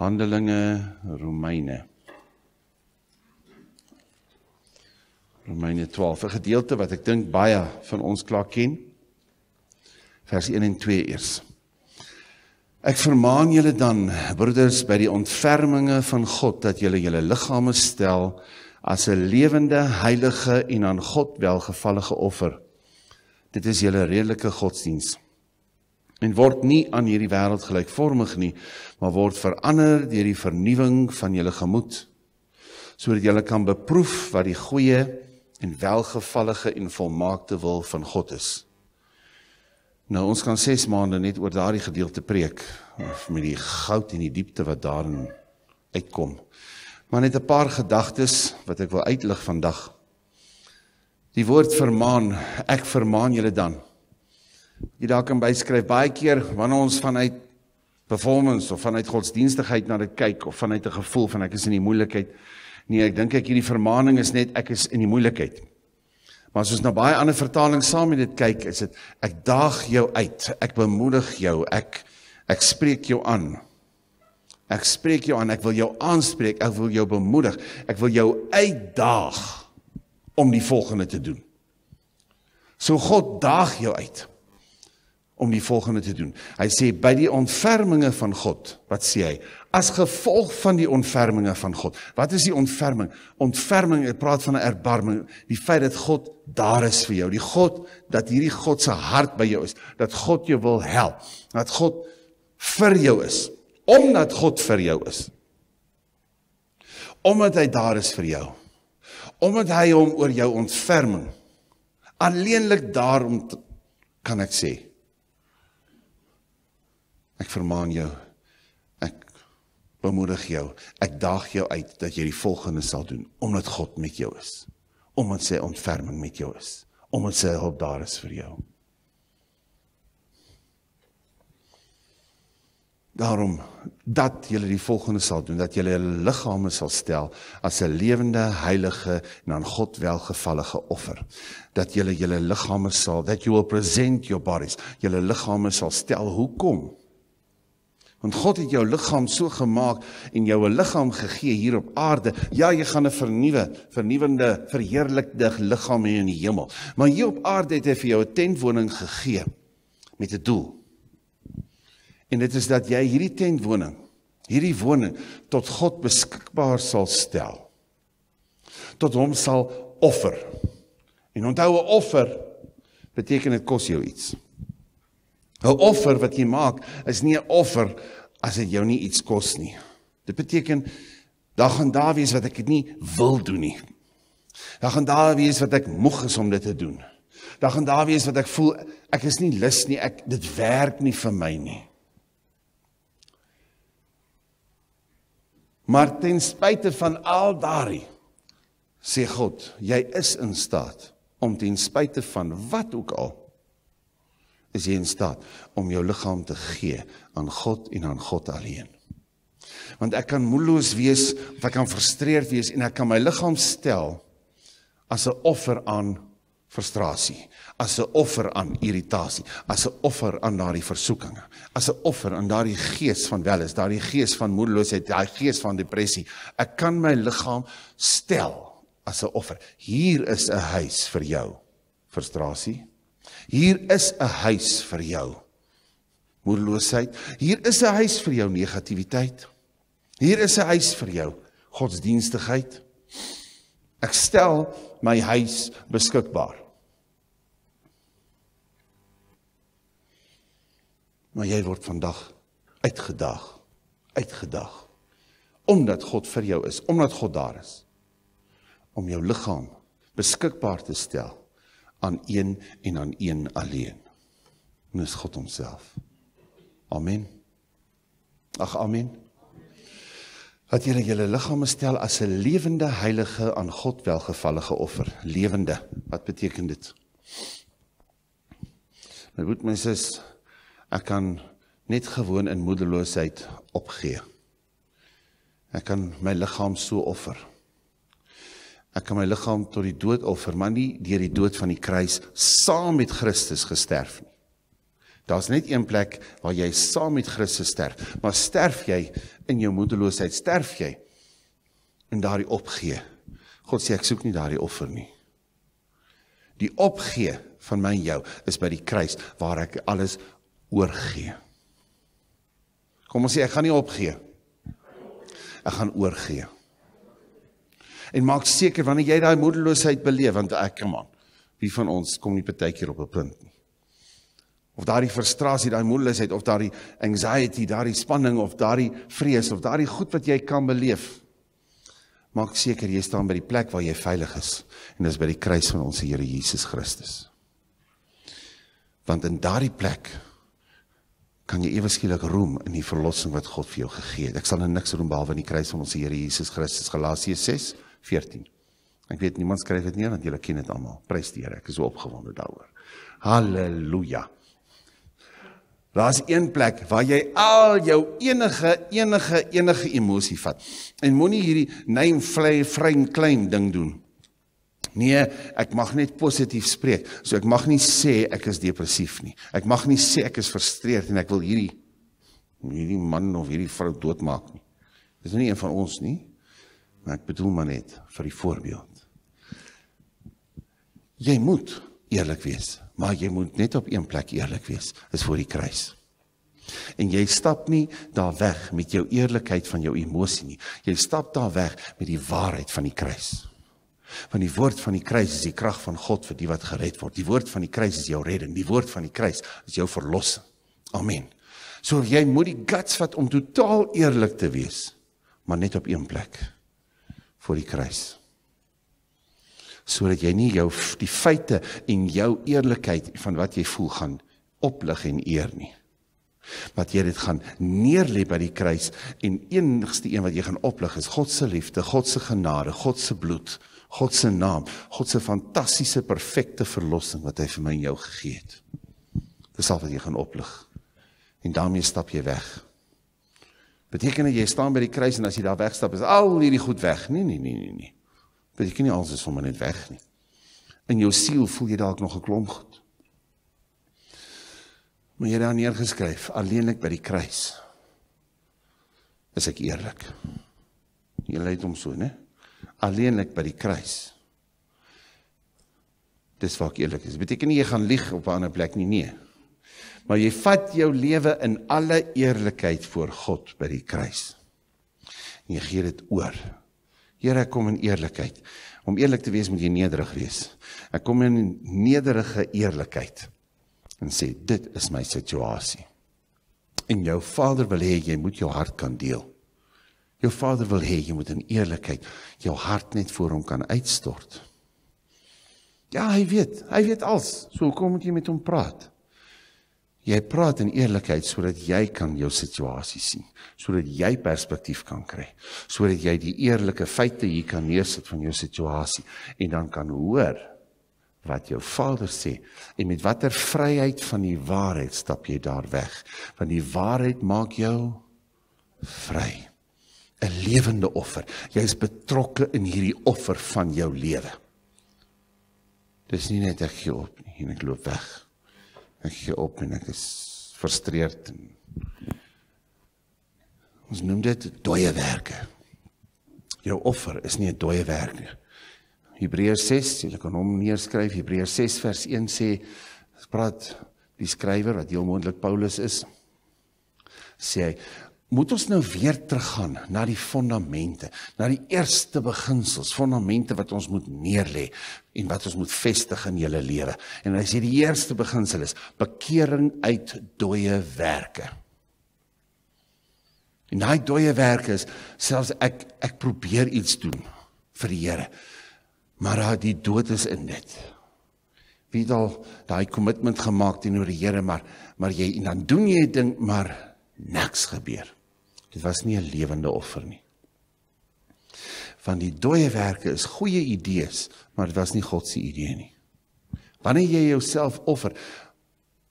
Handelinge Romeine. Romeine 12, 'n gedeelte wat ek dink baie van ons klaar ken. Vers 1 en 2 eers. Ek vermaan julle dan, broeders, by die ontferminge van God dat julle julle liggame stel as 'n lewende, heilige en aan God welgevallige offer. Dit is julle redelike godsdiens. En word nie aan hierdie wêreld gelykvormig nie, maar word verander deur die vernuwing van julle gemoed, sodat julle kan beproef wat die goeie en welgevallige en volmaakte wil van God is. Nou ons kan 6 maande net oor daardie gedeelte preek met die goud en die diepte wat daarin uitkom. Maar net 'n paar gedagtes wat ek wil uitlig vandag. Die woord vermaan, ek vermaan julle dan. Jy daar kan byskryf baie keer wanneer ons vanuit performance of vanuit godsdienstigheid na dit kyk of vanuit 'n gevoel van ek is in die moeilikheid. Nee, ek dink ek hierdie vermaaning is net ek is in die moeilikheid. Maar as ons na baie ander vertalings saam met dit kyk, is dit ek daag jou uit, ek bemoedig jou, ek ek spreek jou aan. Ek spreek jou aan, ek wil jou aanspreek, ek wil jou bemoedig, ek wil jou uitdaag om die volgende te doen. So God daag jou uit om die volgende te doen. Hy sê by die ontferminge van God, wat sê hy? As gevolg van die ontferminge van God. Wat is die ontferming? Ontferming, dit praat van 'n erbarming, die feit dat God daar is vir jou, die God dat hierdie God se hart by jou is, dat God jou wil help, dat God vir jou is, omdat God vir jou is. Omdat hy daar is vir jou. Omdat hy hom oor jou ontferming alleenlik daarom kan ek sê Ek vermaan jou. Ek bemoedig jou. Ek daag jou uit dat jy die volgende sal doen omdat God met jou is. Omdat sy ontferming met jou is. Omdat sy hulp daar is vir jou. Daarom dat julle die volgende sal doen dat julle julle liggame sal stel as 'n lewende, heilige en aan God welgevallige offer. Dat julle julle liggame sal that you will present your bodies. Julle liggame sal stel. Hoekom? Want God het jou liggaam so gemaak en jou 'n liggaam gegee hier op aarde. Ja, jy gaan 'n vernuwe, vernuwende, verheerlikte liggaam hê in die hemel. Maar hier op aarde het hy vir jou 'n tentwoning gegee met 'n doel. En dit is dat jy hierdie tentwoning, hierdie woning tot God beskikbaar sal stel. Tot hom sal offer. En onthou 'n offer beteken dit kos jou iets. 'n Offer wat jy maak is nie 'n offer as dit jou nie iets kos nie. Dit beteken daar gaan daar wees wat ek nie wil doen nie. Daar gaan daar wees wat ek moeg is om dit te doen. Daar gaan daar wees wat ek voel ek is nie lus nie, ek dit werk nie vir my nie. Maar ten spyte van al daardie sê God, jy is in staat om ten spyte van wat ook al is jy in staat om jou liggaam te gee aan God en aan God alleen. Want ek kan moedeloos wees, of ek kan frustreerd wees en ek kan my liggaam stel as 'n offer aan frustrasie, as 'n offer aan irritasie, as 'n offer aan daardie versoekinge, as 'n offer aan daardie gees van welis, daardie gees van moedeloosheid, daai gees van depressie. Ek kan my liggaam stel as 'n offer. Hier is 'n huis vir jou. Frustrasie, Hier is 'n huis vir jou. Moedeloosheid. Hier is 'n huis vir jou negativiteit. Hier is 'n huis vir jou godsdienstigheid. Ek stel my huis beskikbaar. Maar jy word vandag uitgedaag. Uitgedaag. Omdat God vir jou is, omdat God daar is om jou liggaam beskikbaar te stel aan een en aan een alleen. En dis God homself. Amen. Ag amen. Dat julle julle liggame stel as 'n lewende heilige aan God welgevallige offer. Lewende. Wat beteken dit? My goed mense is ek kan net gewoon in moedeloosheid opgee. Ek kan my liggaam so offer. Ek kan my liggaam tot die dood offer, maar nie deur die dood van die kruis saam met Christus gesterf nie. Daar's net een plek waar jy saam met Christus sterf. Maar sterf jy in jou moedeloosheid? Sterf jy in daardie opgee? God sê ek soek nie daardie offer nie. Die opgee van my en jou is by die kruis waar ek alles oorgee. Kom ons sê ek gaan nie opgee. Ek gaan oorgee en maak seker wanneer jy daai moedeloosheid beleef want ek kom aan. Wie van ons kom nie baie keer op 'n punt nie. Of daardie frustrasie, daai moedeloosheid of daardie anxiety, daardie spanning of daardie vrees of daardie goed wat jy kan beleef. Maak seker jy staan by die plek waar jy veilig is en dis by die kruis van ons Here Jesus Christus. Want in daardie plek kan jy ewe skielik roem in die verlossing wat God vir jou gegee het. Ek sal in niks roem behalwe in die kruis van ons Here Jesus Christus. Galasië 6 14. Ek weet niemand skryf dit nie want julle ken dit almal. Prys die Here, ek is so opgewonde daaroor. Halleluja. Daar's een plek waar jy al jou enige enige enige emosie vat. En moenie hierdie name fly frame claim ding doen. Nee, ek mag net positief spreek. So ek mag nie sê ek is depressief nie. Ek mag nie sê ek is frustreerd en ek wil hierdie hierdie man of hierdie vrou doodmaak nie. Dis nie een van ons nie. Maar ek bedoel maar net vir die voorbeeld. Jy moet eerlik wees, maar jy moet net op een plek eerlik wees. Dis voor die kruis. En jy stap nie daar weg met jou eerlikheid van jou emosie nie. Jy stap daar weg met die waarheid van die kruis. Want die woord van die kruis is die krag van God vir die wat gered word. Die woord van die kruis is jou redding. Die woord van die kruis is jou verlossing. Amen. So jy moet die guts vat om totaal eerlik te wees, maar net op een plek voor die kruis. Sodat jy nie jou die feite en jou eerlikheid van wat jy voel gaan oplig en eer nie. Wat jy dit gaan neerlê by die kruis en enigste een wat jy gaan oplig is God se liefde, God se genade, God se bloed. God se naam, God se fantastiese perfekte verlossing wat hy vir my en jou gegee het. Dis al wat jy gaan oplig. En daarmee stap jy weg. Beteken dit jy staan by die kruis en as jy daar wegstap is al hierdie goed weg? Nee, nee, nee, nee, nee. Beteken nie alles is sommer net weg nie. In jou siel voel jy dalk nog 'n klomp goed. Maar jy het daar neergeskryf, alleenlik by die kruis. Is ek eerlik? Jy lei dit om so, né? alleenlik by die kruis. Dis wat eerlik is. Beteken nie jy gaan lieg op 'n ander plek nie, nee. Maar jy vat jou lewe in alle eerlikheid voor God by die kruis. En jy gee dit oor. Here, ek kom in eerlikheid. Om eerlik te wees moet jy nederig wees. Ek kom in nederige eerlikheid en sê dit is my situasie. En jou Vader wil hê jy moet jou hart kan deel. Jou Vader wil hê jy moet in eerlikheid jou hart net voor hom kan uitstort. Ja, hy weet, hy weet alles. So kom moet jy met hom praat. Jy praat in eerlikheid sodat jy kan jou situasie sien, sodat jy perspektief kan kry, sodat jy die eerlike feite hier kan neersit van jou situasie en dan kan hoor wat jou Vader sê en met watter vryheid van die waarheid stap jy daar weg want die waarheid maak jou vry 'n lewende offer. Jy is betrokke in hierdie offer van jou lewe. Dis nie net ek gee op nie en ek loop weg. Ek gee op en ek is frustreerd. Ons noem dit dooie werke. Jou offer is nie 'n dooie werk nie. Hebreërs 6, jy kan hom neerskryf. Hebreërs 6 vers 1 sê, praat die skrywer wat heel moontlik Paulus is, sê hy moet ons nou weer teruggaan na die fondamente, na die eerste beginsels, fondamente wat ons moet neerlê en wat ons moet vestig in julle lewe. En hy sê die eerste beginsel is bekering uit dooie werke. En daai dooie werke is selfs ek ek probeer iets doen vir die Here. Maar daar die dood is in dit. Wie dal daai kommitment gemaak teenoor die Here, maar maar jy en dan doen jy 'n ding maar niks gebeur. Dit was nie 'n lewende offer nie. Van die dooie werke is goeie idees, maar dit was nie God se idee nie. Wanneer jy jouself offer,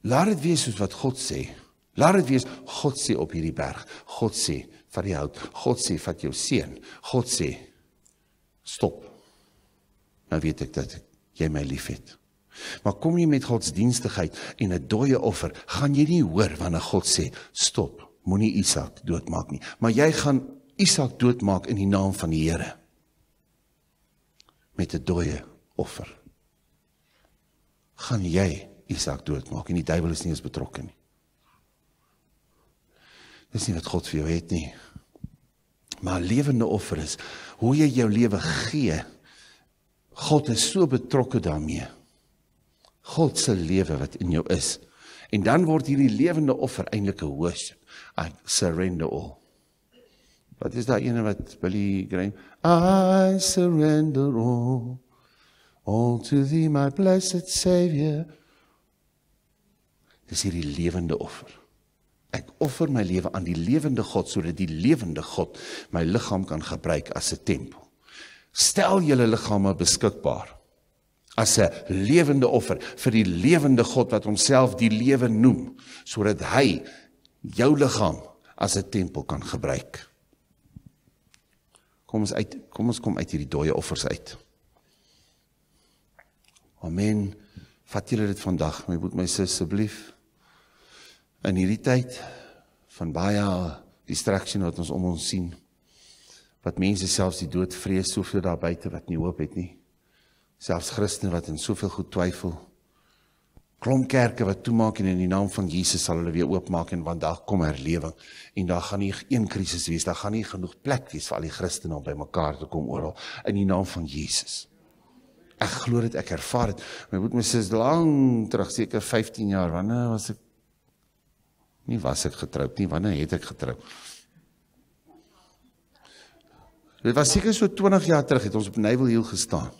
laat dit wees soos wat God sê. Laat dit wees God sê op hierdie berg. God sê vat die hout. God sê vat jou seun. God sê stop. Nou weet ek dat jy my liefhet. Maar kom jy met godsdienstigheid en 'n dooie offer, gaan jy nie hoor wanneer God sê, "Stop, moenie Isak doodmaak nie." Maar jy gaan Isak doodmaak in die naam van die Here met 'n dooie offer. Gaan jy Isak doodmaak en die duiwel is nie eens betrokke nie. Dis nie wat God vir jou het nie. Maar lewende offer is hoe jy jou lewe gee. God is so betrokke daarmee. God se lewe wat in jou is. En dan word hierdie lewende offer eintlik 'n worship. I surrender all. Wat is daai ene wat Billy Graham I surrender all all to thee my blessed savior. Dis hierdie lewende offer. Ek offer my lewe aan die lewende God sodat die lewende God my liggaam kan gebruik as 'n tempel. Stel julle liggame beskikbaar as 'n lewende offer vir die lewende God wat homself die lewe noem sodat hy jou liggaam as 'n tempel kan gebruik. Kom ons uit kom ons kom uit hierdie dooie offers uit. Amen. Vat julle dit vandag, my broer, my sussie asseblief. In hierdie tyd van baie distraction wat ons om ons sien, wat mense selfs die dood vrees soveel daar buite wat nie hoop het nie selfs Christene wat in soveel goed twyfel. Klomp kerke wat toemaak en in die naam van Jesus sal hulle weer oopmaak en want daar kom herlewing en daar gaan nie een krisis wees, daar gaan nie genoeg plek wees vir al die Christene om bymekaar te kom oral in die naam van Jesus. Ek glo dit, ek ervaar dit. My broer my sis lank terug, seker 15 jaar, wanneer was ek nie was ek getroud nie, wanneer het ek getroud? Dit was seker so 20 jaar terug het ons op Naval Hill gestaan.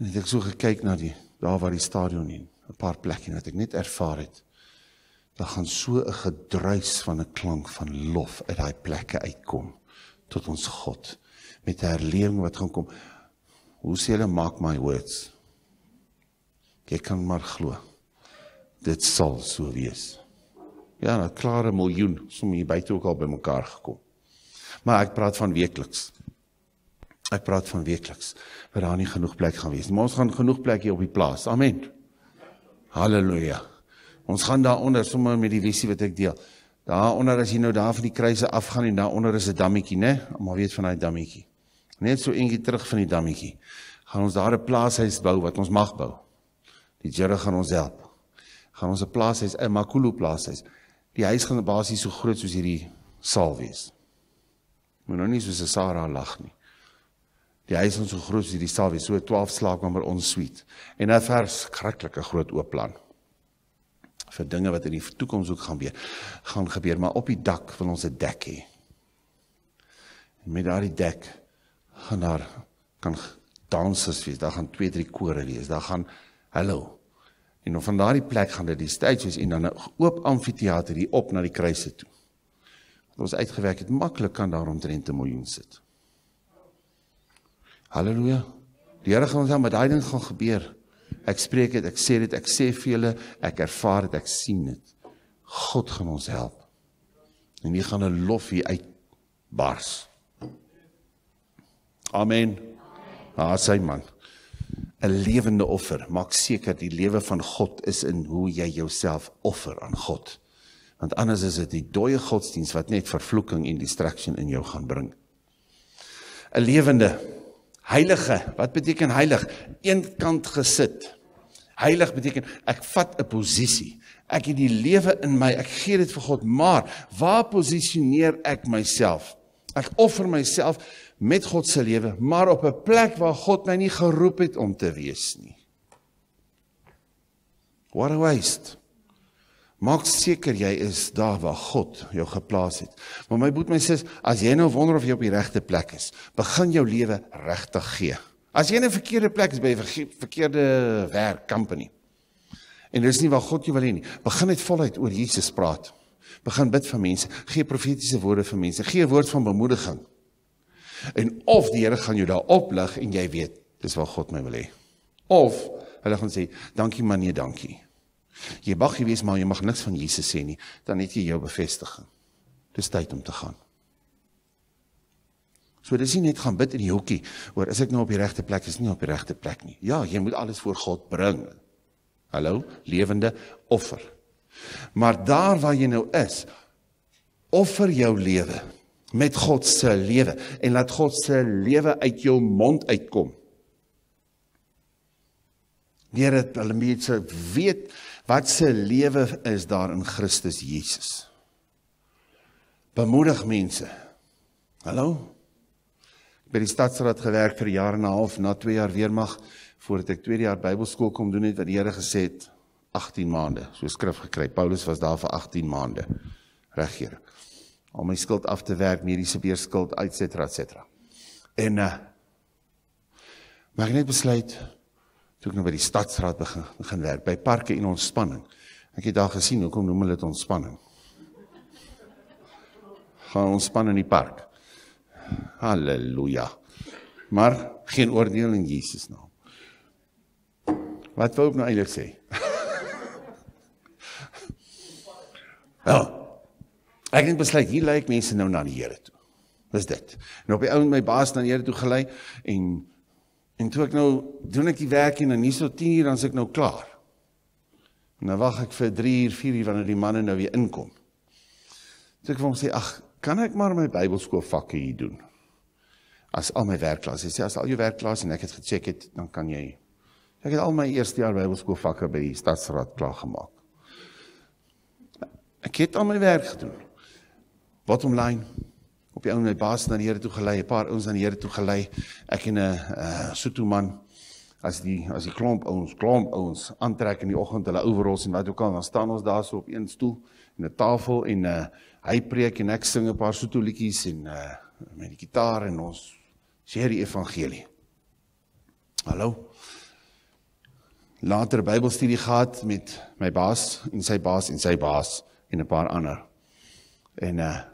En het ek so gekyk na die daar waar die stadion in 'n paar plekke wat ek net ervaar het. Daar gaan so 'n gedruis van 'n klank van lof uit daai plekke uitkom tot ons God met 'n herlewing wat gaan kom. Hoe sê hulle maak my words? Ek kan maar glo. Dit sal so wees. Ja, 'n klare miljoen sommer hier buite ook al bymekaar gekom. Maar ek praat van weekliks. Ek praat van weekliks waar daar nie genoeg plek gaan wees nie. Maar ons gaan genoeg plek hier op die plaas. Amen. Halleluja. Ons gaan daaronder sommer met die visie wat ek deel. Daaronder as jy nou daar van die kruise afgaan en daaronder is 'n dammetjie, né? Almal weet van daai dammetjie. Net so eengie terug van die dammetjie. Gaan ons daar 'n plaashuis bou wat ons mag bou. Die Here gaan ons help. Gaan ons 'n plaashuis, 'n Makulu plaashuis. Die huis gaan basies so groot soos hierdie saal wees. Moet nou nie soos 'n Sarah lag nie. Die huis is so groot as hierdie saal, so 12 slaapkamer ons suite. En 'n verskriklike groot oop plan vir dinge wat in die toekoms ook gaan gebeur. Gaan gebeur, maar op die dak wil ons 'n dek hê. En met daardie dek gaan daar kan dansers wees, daar gaan twee drie kore wees, daar gaan hallo. En van daardie plek gaan dit die stage wees en dan 'n oop amfitheater hier op na die kruise toe. Wat ons uitgewerk het, maklik kan daar omtrent 'n miljoen sit. Halleluja. Die Here gaan ons dan met daai ding gaan gebeur. Ek spreek dit, ek sê dit, ek sê vir julle, ek ervaar dit, ek sien dit. God gaan ons help. En hy gaan 'n lof hier uit bars. Amen. Ah, sy man. 'n Lewende offer. Maak seker die lewe van God is in hoe jy jouself offer aan God. Want anders is dit die dooie godsdiens wat net vervloeking en distraction in jou gaan bring. 'n Lewende Heilige, wat beteken heilig? Eenkant gesit. Heilig beteken ek vat 'n posisie. Ek het die lewe in my, ek gee dit vir God, maar waar posisioneer ek myself? Ek offer myself met God se lewe, maar op 'n plek waar God my nie geroep het om te wees nie. What a waste. Maak seker jy is daar waar God jou geplaas het. Maar my boet my sis, as jy nou wonder of jy op die regte plek is, begin jou lewe regtig gee. As jy in 'n verkeerde plek is by 'n verkeerde werk company. En dis nie waar God jou wil hê nie. Begin net voluit oor Jesus praat. Begin bid vir mense, gee profetiese woorde vir mense, gee 'n woord van bemoediging. En of die Here gaan jou daar oplig en jy weet, dis waar God my wil hê. Of hulle gaan sê, dankie man, nee, dankie. Jy mag jy wees maar jy mag niks van Jesus sê nie, dan het jy jou bevestiging. Dis tyd om te gaan. So dis nie net gaan bid in die hoekie oor is ek nou op die regte plek is nie op die regte plek nie. Ja, jy moet alles voor God bring. Hallo, lewende offer. Maar daar waar jy nou is, offer jou lewe met God se lewe en laat God se lewe uit jou mond uitkom. Dit hulle mense weet wat se lewe is daar in Christus Jesus. Bemoedig mense. Hallo. By die stadsraad gewerk vir 'n jaar en 'n half, na 2 jaar weermag voordat ek tweede jaar Bybelskool kom doen het wat die Here gesê het 18 maande. So skrif gekry. Paulus was daar vir 18 maande. Reg hier. Om my skuld af te werk, mediese beerskuld, et cetera, et cetera. En uh maar ek het besluit toe ek nou by die stadsraad begin begin werk by parke en ontspanning. Ek het daar gesien hoekom noem hulle dit ontspanning. Gaan ontspan in die park. Halleluja. Maar geen oordeel in Jesus naam. Wat wou ek nou eintlik sê? Wel. Ek het besluit hier lei ek mense nou na die Here toe. Dis dit. En op die ou en my baas na die Here toe gelei en En toe ek nou doen ek die werk en dan hier so 10 uur dan is ek nou klaar. En dan wag ek vir 3 uur, 4 uur wanneer die manne nou weer inkom. Toe ek vir hom sê, "Ag, kan ek maar my Bybelskool vakke hier doen?" As al my werk klaar is. Sê as al jou werk klaar is en ek het gecheck het, dan kan jy. Ek het al my eerste jaar Bybelskool vakke by die stadsraad klaar gemaak. Ek het al my werk gedoen. Wat online? Op die ou my baas na die Here toe gelei, 'n paar ouens na die Here toe gelei. Ek en 'n uh, soeto man as die as die klomp ouens, klomp ouens aantrek in die oggend hulle overalls en wat ook al, dan staan ons daar so op een stoel en 'n tafel en uh, hy preek en ek sing 'n paar soeto liedjies en uh, met die gitaar en ons sê die evangelie. Hallo. Later Bybelstudie gehad met my baas en sy baas en sy baas en 'n paar ander. En uh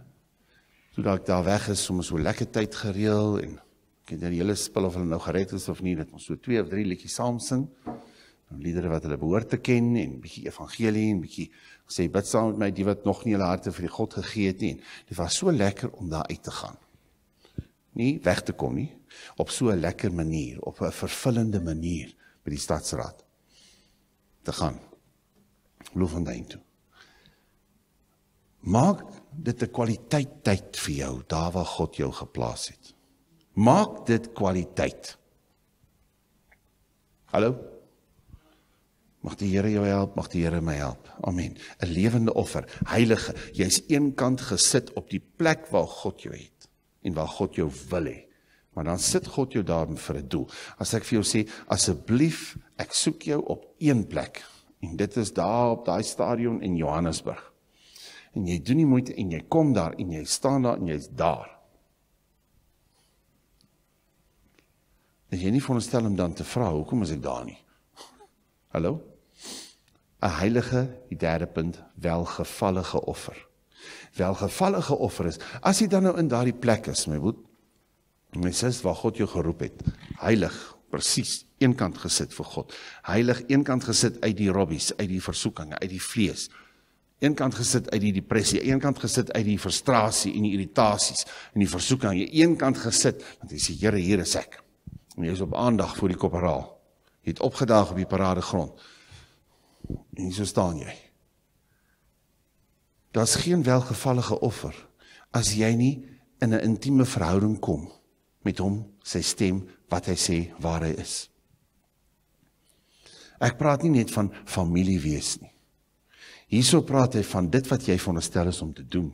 toe dat ek daar weg is, sommer so lekker tyd gereël en ek het die hele spul of hulle nou gered is of nie, dat ons so twee of drie liedjies saam sing. Liedere wat hulle behoort te ken en bietjie evangelie en bietjie sê bid saam met my die wat nog nie hulle harte vir die God gegee het nie. Dit was so lekker om daar uit te gaan. Nie weg te kom nie, op so 'n lekker manier, op 'n vervullende manier by die stadsraad te gaan. Bloemfontein toe. Maak dit 'n kwaliteit tyd vir jou daar waar God jou geplaas het. Maak dit kwaliteit. Hallo. Mag die Here jou help, mag die Here my help. Amen. 'n Lewende offer, heilige. Jy's eenkant gesit op die plek waar God jou het en waar God jou wil hê. Maar dan sit God jou daar vir 'n doel. As ek vir jou sê, asseblief, ek soek jou op een plek. En dit is daar op daai stadion in Johannesburg en jy doen nie moeite en jy kom daar en jy staan daar en jy's daar. As jy nie veronderstel om dan te vra hoekom is ek daar nie? Hallo? 'n Heilige, die derde punt, welgevallige offer. Welgevallige offer is as jy dan nou in daardie plek is, my boet. My sis waar God jou geroep het. Heilig, presies, eenkant gesit vir God. Heilig eenkant gesit uit die robbies, uit die versoekinge, uit die vlees eenkant gesit uit die depressie, eenkant gesit uit die frustrasie en die irritasies en die versoeking, jy eenkant gesit want jy sê Here, hier is ek. En jy is op aandag voor die koperaal. Jy het opgedaag op die paradegrond. En hier so staan jy. Daar's geen welgevallige offer as jy nie in 'n intieme verhouding kom met hom, sy stem, wat hy sê, waar hy is. Ek praat nie net van familie wees nie. Hierso praat hy van dit wat jy veronderstel is om te doen.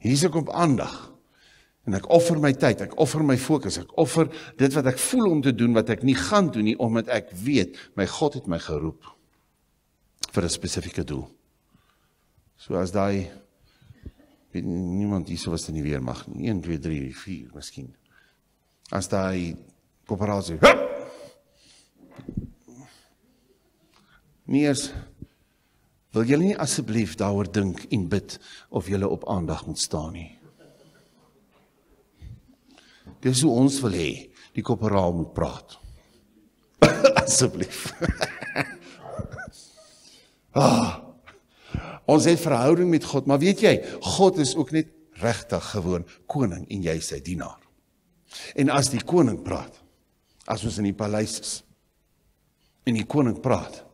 Hierse kom aandag. En ek offer my tyd, ek offer my fokus, ek offer dit wat ek voel om te doen wat ek nie gaan doen nie omdat ek weet my God het my geroep vir 'n spesifieke doel. So as daai weet niemand hierso was in die weer mag nie 1 2 3 4 miskien. As daai koöperasie. Nie eens Wil julle nie asseblief daaroor dink en bid of julle op aandag moet staan nie? Dis hoe ons wil hê die koperaal moet praat. asseblief. ah, ons het verhouding met God, maar weet jy, God is ook net regtig gewoon koning en jy sy dienaar. En as die koning praat, as ons in die paleis is en die koning praat,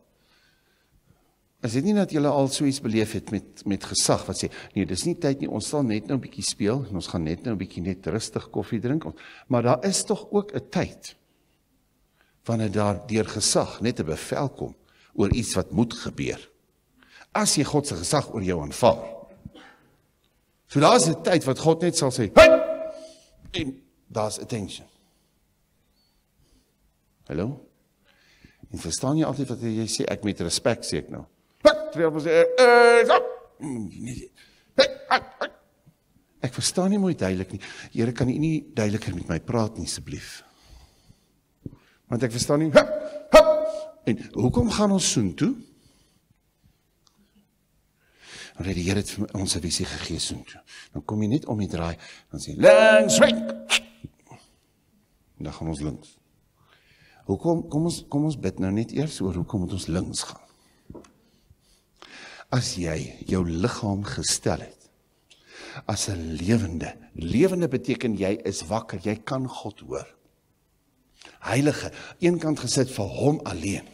is dit nie dat jy al so iets beleef het met met gesag wat sê nee, dis nie tyd nie, ons sal net nou 'n bietjie speel en ons gaan net nou 'n bietjie net rustig koffie drink, maar daar is tog ook 'n tyd wanneer daar deur gesag net 'n bevel kom oor iets wat moet gebeur. As jy God se gesag oor jou aanvaar. So daar's 'n tyd wat God net sal sê, "Hey!" En daar's attention. Hallo? En verstaan jy altyd wat jy sê ek met respek sê ek nou. Tree op sê, "Eh, Ek verstaan nie mooi duidelik nie. Here kan U nie duideliker met my praat nie asseblief? Want ek verstaan nie. Hup, hup. En hoekom gaan ons soen toe? Want die Here het vir ons 'n visie gegee soen toe. Dan kom jy net om die draai, dan sê links, regs. Dan gaan ons links. Hoekom kom ons kom ons bid nou net eers oor hoekom moet ons links gaan? As jy jou liggaam gestel het as 'n lewende, lewende beteken jy is wakker, jy kan God hoor heilige eenkant gesit vir hom alleen.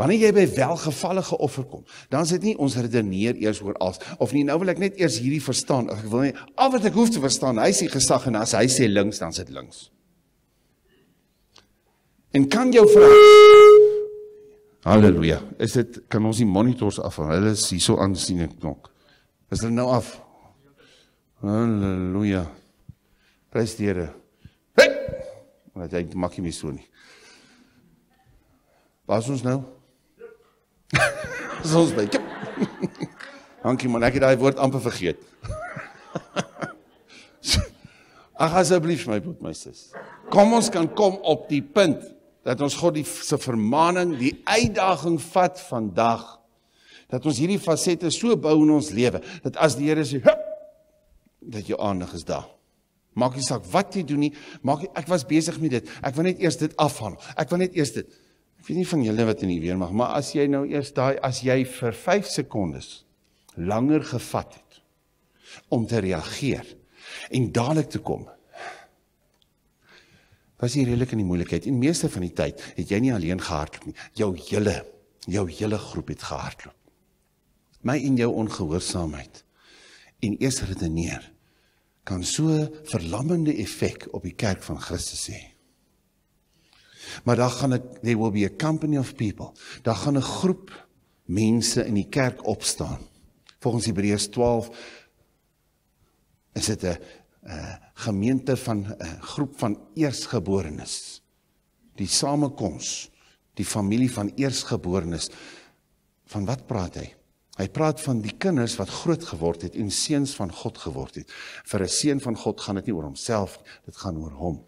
Wanneer jy by welgevallige offer kom, dan is dit nie ons redeneer eers oor als of nie nou wil ek net eers hierdie verstaan. Ek wil nie al wat ek hoef te verstaan, hy sê gesag en as hy sê links dan sit links. En kan jou vra Halleluja. Is dit kan ons die monitors af van hulle is hierso aan sien ek knok. Is hulle nou af? Halleluja. Prys die Here. Want hy maak nie meer so nie. Waar is ons nou? Is ons by? Dankie man, ek het daai woord amper vergeet. Ag asseblief my broer, my sis. Kom ons kan kom op die punt dat ons God die se vermaaning, die uitdaging vat vandag dat ons hierdie fasette so bou in ons lewe dat as die Here sê, dat jou aandag is daar. Maak nie saak wat jy doen nie. Maak ek was besig met dit. Ek wil net eers dit afhandel. Ek wil net eers dit. Ek weet nie van julle wat in die weer mag, maar as jy nou eers daai as jy vir 5 sekondes langer gevat het om te reageer en dadelik te kom. Was jy redelik in die moeilikheid? En meeste van die tyd het jy nie alleen gehardloop nie. Jou hele jou hele groep het gehardloop. My en jou ongehoorsaamheid en eers redeneer kan so verlammende effek op die kerk van Christus hê. Maar daar gaan 'n there will be a company of people. Daar gaan 'n groep mense in die kerk opstaan. Volgens Hebreërs 12 is dit 'n gemeente van 'n groep van eersgeborenes. Die samekoms, die familie van eersgeborenes. Van wat praat hy? Hy praat van die kinders wat groot geword het en seuns van God geword het. Vir 'n seun van God gaan dit nie oor homself, dit gaan oor hom.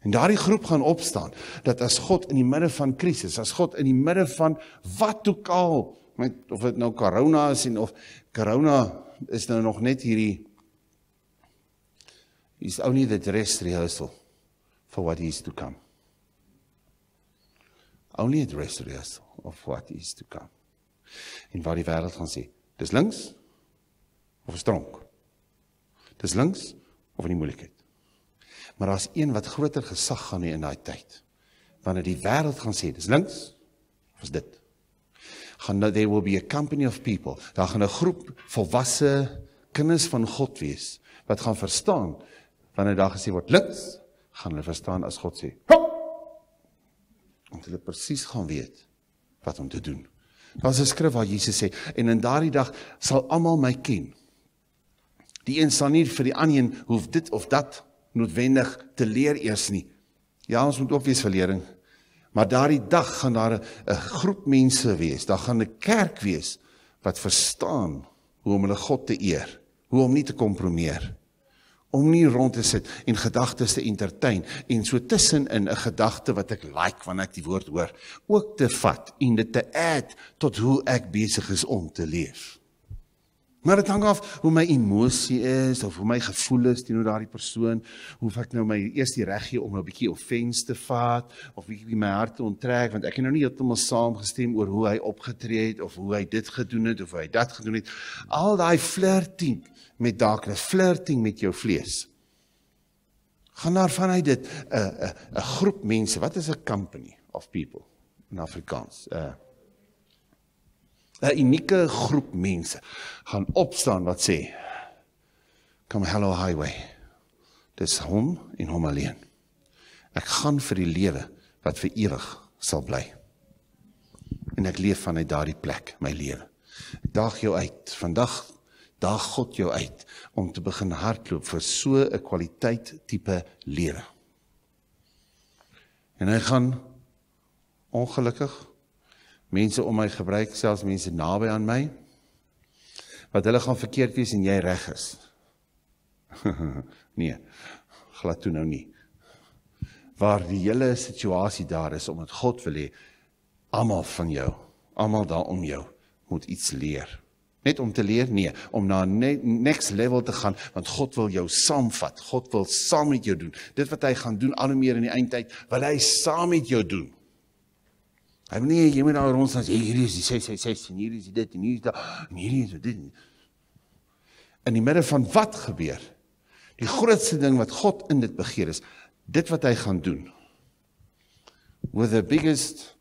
En daardie groep gaan opstaan dat as God in die midde van krisis, as God in die midde van wat ook al, met of dit nou corona is en of corona is nou nog net hierdie is only the dress rehearsal for what is to come. Only a dress rehearsal of what is to come en waar die wêreld gaan sê, dis links of is dronk. Dis links of in die moeilikheid. Maar daar's een wat groter gesag gaan hê in daai tyd. Wanneer die wêreld gaan sê, dis links of is dit. Gaan there will be a company of people. Daar gaan 'n groep volwasse kinders van God wees wat gaan verstaan wanneer daar gesê word links, gaan hulle verstaan as God sê. Want hulle presies gaan weet wat om te doen. Daar's 'n skrif waar Jesus sê en in daardie dag sal almal my ken. Die een sal nie vir die ander een hoef dit of dat noodwendig te leer eers nie. Ja, ons moet ook wees verleering. Maar daardie dag gaan daar 'n groep mense wees, daar gaan 'n kerk wees wat verstaan hoe om hulle God te eer, hoe om nie te kompromieer om nie rond te sit en gedagtes te entertain en so tussenin 'n gedagte wat ek like wanneer ek die woord hoor ook te vat en dit te add tot hoe ek besig is om te leef. Maar dit hang af hoe my emosie is of hoe my gevoel is teenoor daardie persoon, hoe ek nou my eers die reg gee om 'n bietjie offense te vat of bietjie my hart te onttrek want ek het nou nie heeltemal saamgestem oor hoe hy opgetree het of hoe hy dit gedoen het of hoe hy dat gedoen het. Al daai flirting met darkness, flirting met jou vlees. Gaan daar vanuit dit 'n 'n 'n groep mense, wat is 'n company of people in Afrikaans? 'n uh, 'n unieke groep mense gaan opstaan wat sê come hello highway. Dis hom en hom alleen. Ek gaan vir die lewe wat vir ewig sal bly. En ek leef vanuit daardie plek my lewe. Ek daag jou uit. Vandag daag God jou uit om te begin hardloop vir so 'n kwaliteit tipe lewe. En hy gaan ongelukkig mense om my gebruik, selfs mense naby aan my wat hulle gaan verkeerd wees en jy reg is. nee, glad toe nou nie. Waar die hele situasie daar is omdat God wil hê almal van jou, almal daar om jou moet iets leer. Net om te leer? Nee, om na 'n ne next level te gaan want God wil jou saamvat. God wil saam met jou doen. Dit wat hy gaan doen al hoe meer in die eindtyd, wil hy saam met jou doen. Wil nie jy moet nou rond staan hierdie is die 666 en hierdie is dit en hierdie is dit en hierdie is dit. In die midde van wat gebeur? Die grootste ding wat God in dit begeer is dit wat hy gaan doen. With the biggest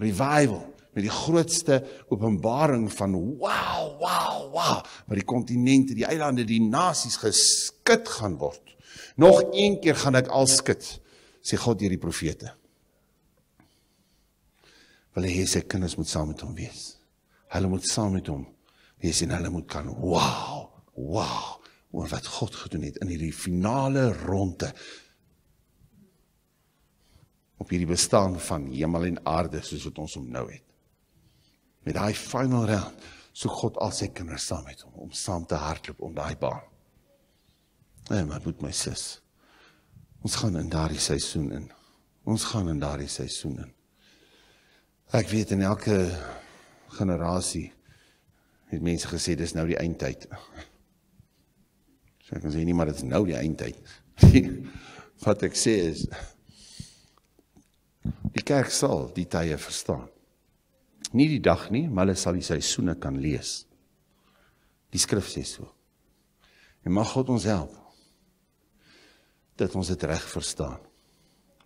revival met die grootste openbaring van wow wow wow wat die kontinente, die eilande, die nasies geskit gaan word. Nog een keer gaan ek al skit, sê God deur die profete wil hy hê sy kinders moet saam met hom wees. Hulle moet saam met hom wees en hulle moet kan wow, wow, oor wat God gedoen het in hierdie finale ronde op hierdie bestaan van hemel en aarde soos wat ons hom nou het. Met daai final round so God al sy kinders saam met hom om saam te hardloop om daai baan. Nee, maar moet my sis. Ons gaan in daardie seisoen in. Ons gaan in daardie seisoen in. Ek weet in elke generasie het mense gesê dis nou die eindtyd. So ek kan sê nie maar dit is nou die eindtyd. Wat ek sê is die kerk sal die tye verstaan. Nie die dag nie, maar hulle sal die seisoene kan lees. Die skrif sê so. En mag God ons help dat ons dit reg verstaan.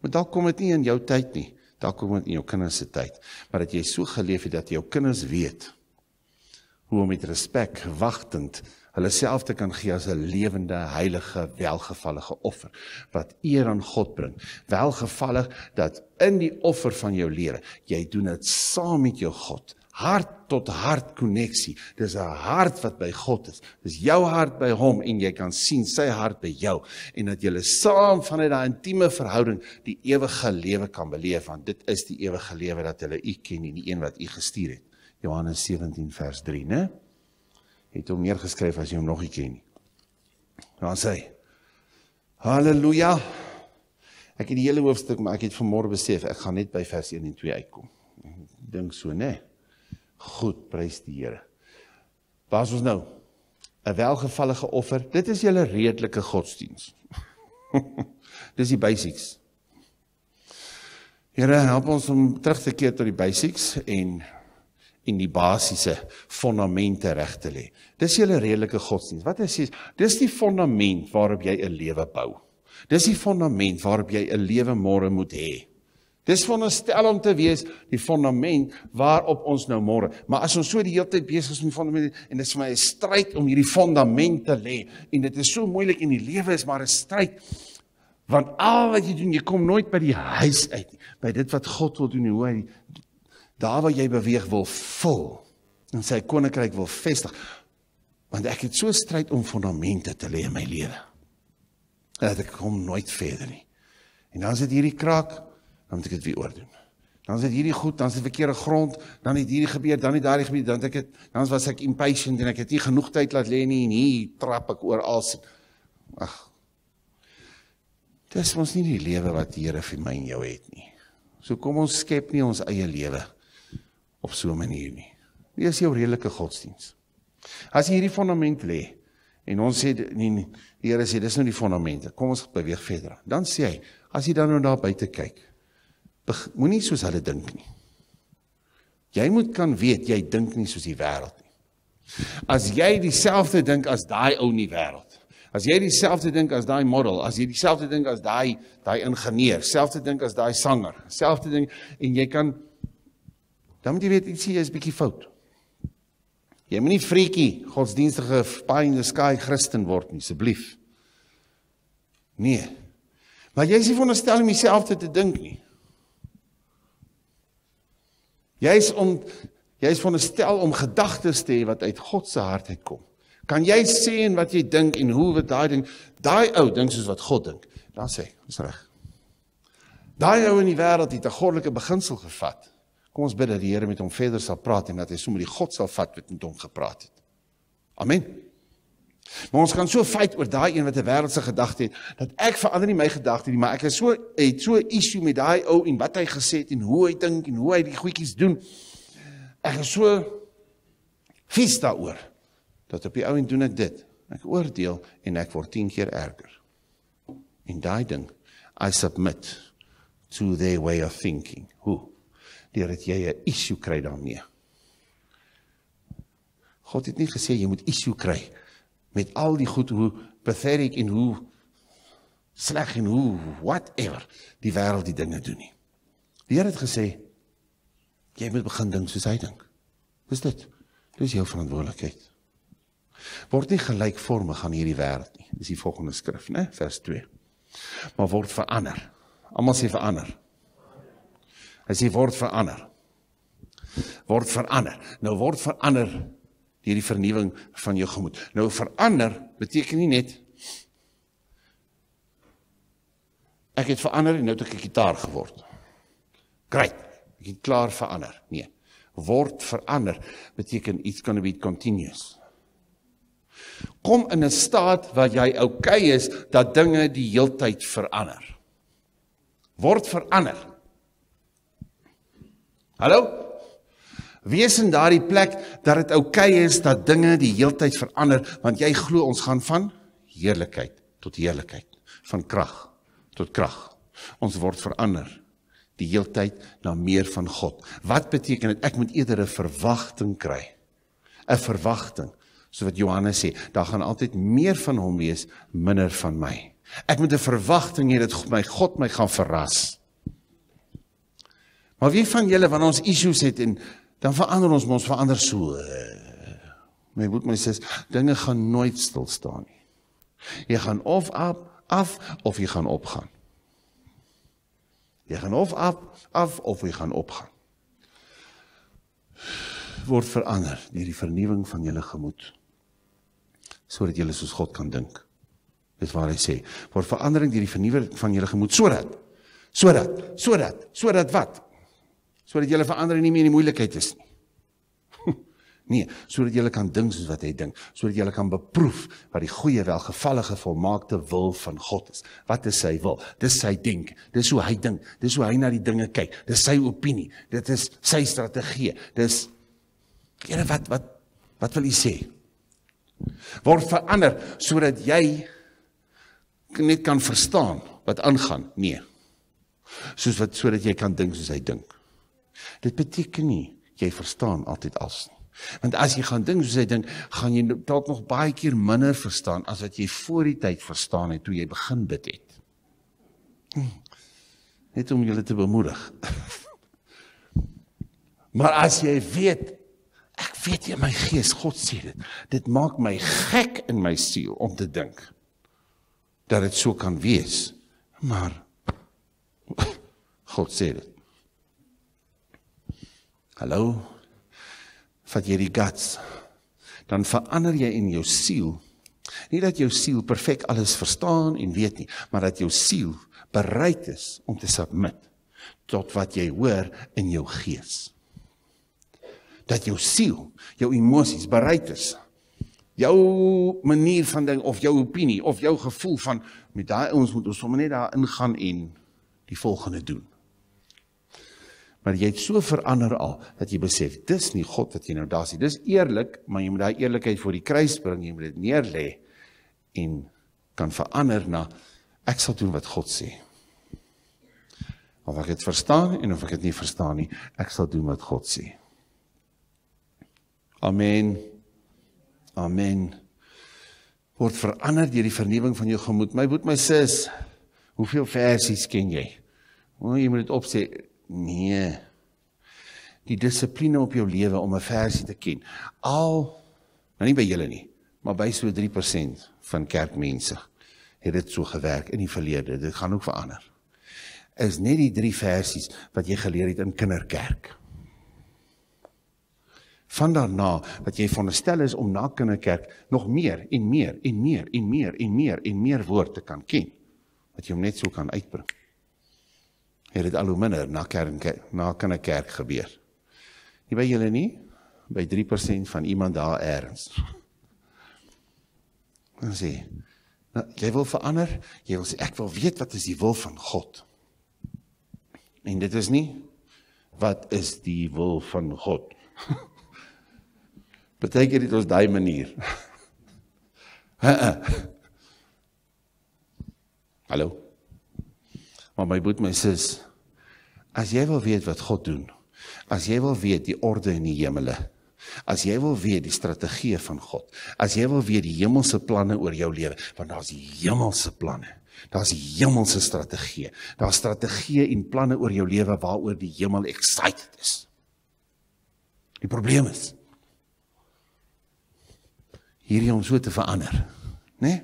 Maar dalk kom dit nie in jou tyd nie dalk kom dit in jou kinders se tyd, maar dat jy so geleef het dat jou kinders weet hoe om met respek wagtend hulle self te kan gee as 'n lewende, heilige, welgevallige offer wat eer aan God bring. Welgevallig dat in die offer van jou lewe, jy doen dit saam met jou God hart tot hart koneksie. Dis 'n hart wat by God is. Dis jou hart by hom en jy kan sien sy hart by jou en dat julle saam vanuit daai intieme verhouding die ewige lewe kan beleef want dit is die ewige lewe dat hulle u ken en die een wat u gestuur het. Johannes 17 vers 3, né? Het hom neergeskryf as jy hom nog nie ken nie. Dan sê Halleluja. Ek het die hele hoofstuk, maar ek het vanmôre besef ek gaan net by vers 1 en 2 uitkom. Dink so, né? Nee. Goed, prys die Here. Waar is ons nou? 'n Welgevallige offer. Dit is julle redelike godsdiens. Dis die basics. Here, help ons om terug te keer tot die basics en en die basiese fondamente reg te lê. Dis julle redelike godsdiens. Wat is dit? Dis die fondament waarop jy 'n lewe bou. Dis die fondament waarop jy 'n lewe môre moet hê. Dis veronderstel om te wees die fondament waarop ons nou môre. Maar as ons so die hele tyd besig is met die fondament en dit is vir my 'n stryd om hierdie fondament te lê en dit is so moeilik in die lewe is maar 'n stryd want al wat jy doen jy kom nooit by die huis uit nie. By dit wat God wil doen hoe hy daar waar jy beweeg wil vul en sy koninkryk wil vestig. Want ek het so stryd om fondamente te lê in my lewe. Dat ek kom nooit verder nie. En dan sit hierdie kraak dan moet ek dit weer oordoen. Dan is dit hierdie goed, dan is dit verkeerde grond, dan het hierdie gebeur, dan het daardie gebeur, dan het ek het, dan was ek impatient en ek het nie genoeg tyd laat lê nie en hier trap ek oor al ag. Dis mos nie die lewe wat die Here vir my en jou het nie. So kom ons skep nie ons eie lewe op so 'n manier nie. Wie is jou redelike godsdiens? As jy hierdie fondament lê en ons sê nee, nee die Here sê dis nou die fondamente. Kom ons beweeg verder. Dan sê hy, as jy dan nou daar buite kyk, moenie soos hulle dink nie. Jy moet kan weet jy dink nie soos die wêreld nie. As jy dieselfde dink as daai ou in die wêreld. As jy dieselfde dink as daai model, as jy dieselfde dink as daai daai ingenieur, selfde dink as daai sanger, selfde ding en jy kan dan moet jy weet ietsie is bietjie fout. Jy moenie freaky godsdienstige pie in the sky Christen word nie, asseblief. Nee. Maar jy is nie veronderstel om dieselfde te dink nie. Jy's om jy's veronderstel om gedagtes te hê wat uit God se hart uitkom. Kan jy sê en wat jy dink en hoe wat daai ding, daai ou ding soos wat God dink. Dan sê, dis reg. Daai ou in die wêreld het 'n goddelike beginsel gevat. Kom ons bid dat die Here met hom verder sal praat en dat hy sommer die God sal vat wat met hom gepraat het. Amen. Maar ons kan so fight oor daai een wat 'n wêreldse gedagte het dat ek verander nie my gedagte nie, maar ek is so het so issue met daai ou en wat hy gesê het en hoe hy dink en hoe hy die goedjies doen. Ek is so vies daaroor dat op die ou en doen ek dit. Ek oordeel en ek word 10 keer erger. En daai ding, I submit to their way of thinking. Hoe? Deur dit jy 'n issue kry daarmee. God het nie gesê jy moet issue kry met al die goed hoe pathetic en hoe sleg en hoe whatever die wêreld die dinge doen nie. Die Here het gesê jy moet begin dink soos hy dink. Dis dit. Dis jou verantwoordelikheid word nie gelykvormig aan hierdie wêreld nie. Dis die volgende skrif, né? Vers 2. Maar word verander. Almal sê verander. Hy sê word verander. Word verander. Nou word verander deur die vernuwing van jou gemoed. Nou verander beteken nie net ek het verander en nou het ek 'n gitaar geword. Great. Ek het klaar verander. Nee. Word verander beteken iets kan be continuous kom in 'n staat waar jy oukei okay is dat dinge die heeltyd verander. Word verander. Hallo? Wees in daardie plek dat dit oukei okay is dat dinge die heeltyd verander want jy glo ons gaan van heerlikheid tot heerlikheid, van krag tot krag. Ons word verander die heeltyd na meer van God. Wat beteken dit? Ek moet eerder 'n verwagting kry. 'n Verwagting so wat Johannes sê, daar gaan altyd meer van hom wees, minder van my. Ek moet 'n verwagting hê dat my God my gaan verras. Maar wie van julle wanneer ons issues het en dan verander ons ons verander so. My moet my sê, dinge gaan nooit stil staan nie. Jy gaan of af af of jy gaan opgaan. Jy gaan of af af of jy gaan opgaan. Word verander deur die vernuwing van julle gemoed sodat julle soos God kan dink. Dis waar hy sê, word verandering deur die vernuwing van julle gemoed sodat sodat sodat sodat wat? Sodat julle verander nie meer in die moeilikheid is nie. Nee, sodat jy kan dink soos wat hy dink, sodat jy kan beproef wat die goeie welgevallige volmaakte wil van God is. Wat is sy wil? Dis sy dink. Dis hoe hy dink. Dis hoe hy na die dinge kyk. Dis sy opinie. Dit is sy strategie. Dis Here wat wat wat wil u sê? word verander sodat jy net kan verstaan wat aangaan. Nee. Soos wat sodat jy kan dink soos hy dink. Dit beteken nie jy verstaan altyd alles nie. Want as jy gaan dink soos hy dink, gaan jy dalk nog baie keer minder verstaan as wat jy voor die tyd verstaan het toe jy begin bid het. Hm. Net om julle te bemoedig. maar as jy weet Ek weet in my gees God sê dit. Dit maak my gek in my siel om te dink dat dit so kan wees. Maar God sê dit. Hallo. Vat jy die guts dan verander jy in jou siel. Nie dat jou siel perfek alles verstaan en weet nie, maar dat jou siel bereid is om te submit tot wat jy hoor in jou gees dat jou siel, jou emosies bereid is. Jou manier van ding of jou opinie of jou gevoel van met daai ons moet ons sommer net daar ingaan en die volgende doen. Maar jy het so verander al dat jy besef dis nie God wat jy nou daar sien. Dis eerlik, maar jy moet daai eerlikheid voor die kruis bring, jy moet dit neerlê en kan verander na ek sal doen wat God sê. Of ek dit verstaan en of ek dit nie verstaan nie, ek sal doen wat God sê. Amen. Amen. Word verander deur die vernuwing van jou gemoed. My boet my sis, hoeveel versies ken jy? O, jy moet dit opsê. Nee. Die dissipline op jou lewe om 'n versie te ken. Al nou nie by julle nie, maar by so 3% van kerkmense het dit so gewerk in die verlede. Dit gaan ook verander. Is net die 3 versies wat jy geleer het in kinderkerk. Van daarna wat jy veronderstel is om na kinderkerk nog meer en meer en meer en meer en meer en meer woord te kan ken wat jy hom net so kan uitbring het dit al hoe minder na kerk na kan 'n kerk gebeur. Nie by julle nie, by 3% van iemand daar eers. Dan sê, nou, jy wil verander, jy wil sê ek wil weet wat is die wil van God. En dit is nie wat is die wil van God. Beteken dit ons daai manier. Hallo. Maar my boet my sis, as jy wil weet wat God doen, as jy wil weet die orde in die hemele, as jy wil weet die strategie van God, as jy wil weet die hemelse planne oor jou lewe, want daar's die hemelse planne. Daar's die hemelse strategie. Daar's strategieë en planne oor jou lewe waaroor die hemel excited is. Die probleem is hierdie om so te verander, né? Nee?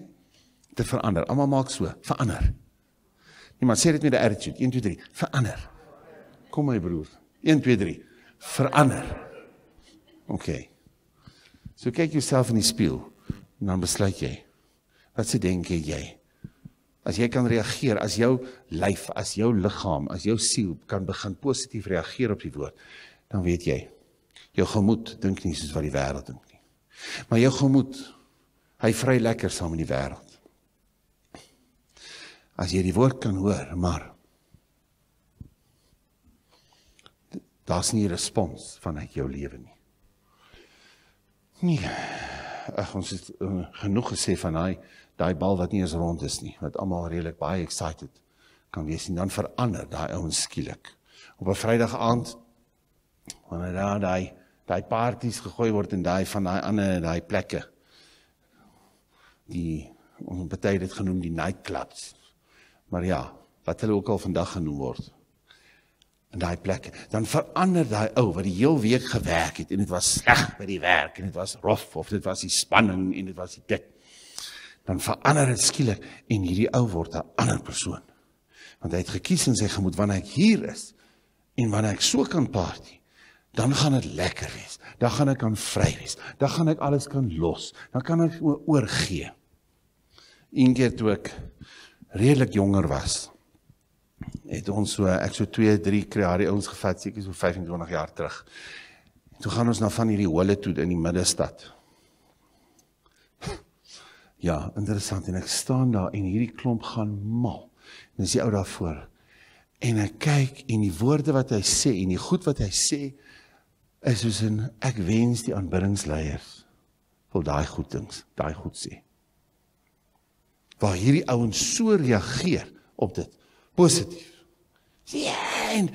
Te verander. Almal maak so, verander. Iemand sê dit met 'n attitude. 1 2 3. Verander. Kom my broer. 1 2 3. Verander. OK. So kyk jouself in die spieël en dan besluit jy. Wat se dink jy? As jy kan reageer, as jou lyf, as jou liggaam, as jou siel kan begin positief reageer op die woord, dan weet jy. Jou gemoed dink nie soos wat die wêreld dink nie. Maar jou gemoed, hy vry lekker saam in die wêreld as jy die woord kan hoor, maar daar's nie respons vanuit jou lewe nie. Nee. Ag ons het uh, genoeg gesê van daai daai bal wat nie eens rond is nie, wat almal redelik baie excited kan wees en dan verander daai ouens skielik. Op 'n Vrydag aand wanneer daar daai daai parties gegooi word in daai van daai ander daai plekke. Die ons party dit genoem die nightclubs Maar ja, wat hulle ook al vandag genoem word. In daai plek, dan verander daai ou wat die heel week gewerk het en dit was sleg by die werk en dit was rof of dit was die spanning en dit was die dit. Dan verander dit skielik en hierdie ou word 'n ander persoon. Want hy het gekies in sy gemoed wanneer ek hier is en wanneer ek so kan party, dan gaan dit lekker wees. Dan gaan ek kan vry wees. Dan gaan ek alles kan los. Dan kan ek oorgee. Eendag toe ek redelik jonger was het ons so ek so 2 3 krearie ouens gevat seker so 25 jaar terug. En toe gaan ons na van hierdie hole toe in die middestad. Ja, interessant en ek staan daar en hierdie klomp gaan mal. En dis die ou daarvoor. En ek kyk en die woorde wat hy sê en die goed wat hy sê is soos 'n ek wens die aanbiddingsleiers wil daai goed dings, daai goed sê waar hierdie ouens so reageer op dit positief. Ja, en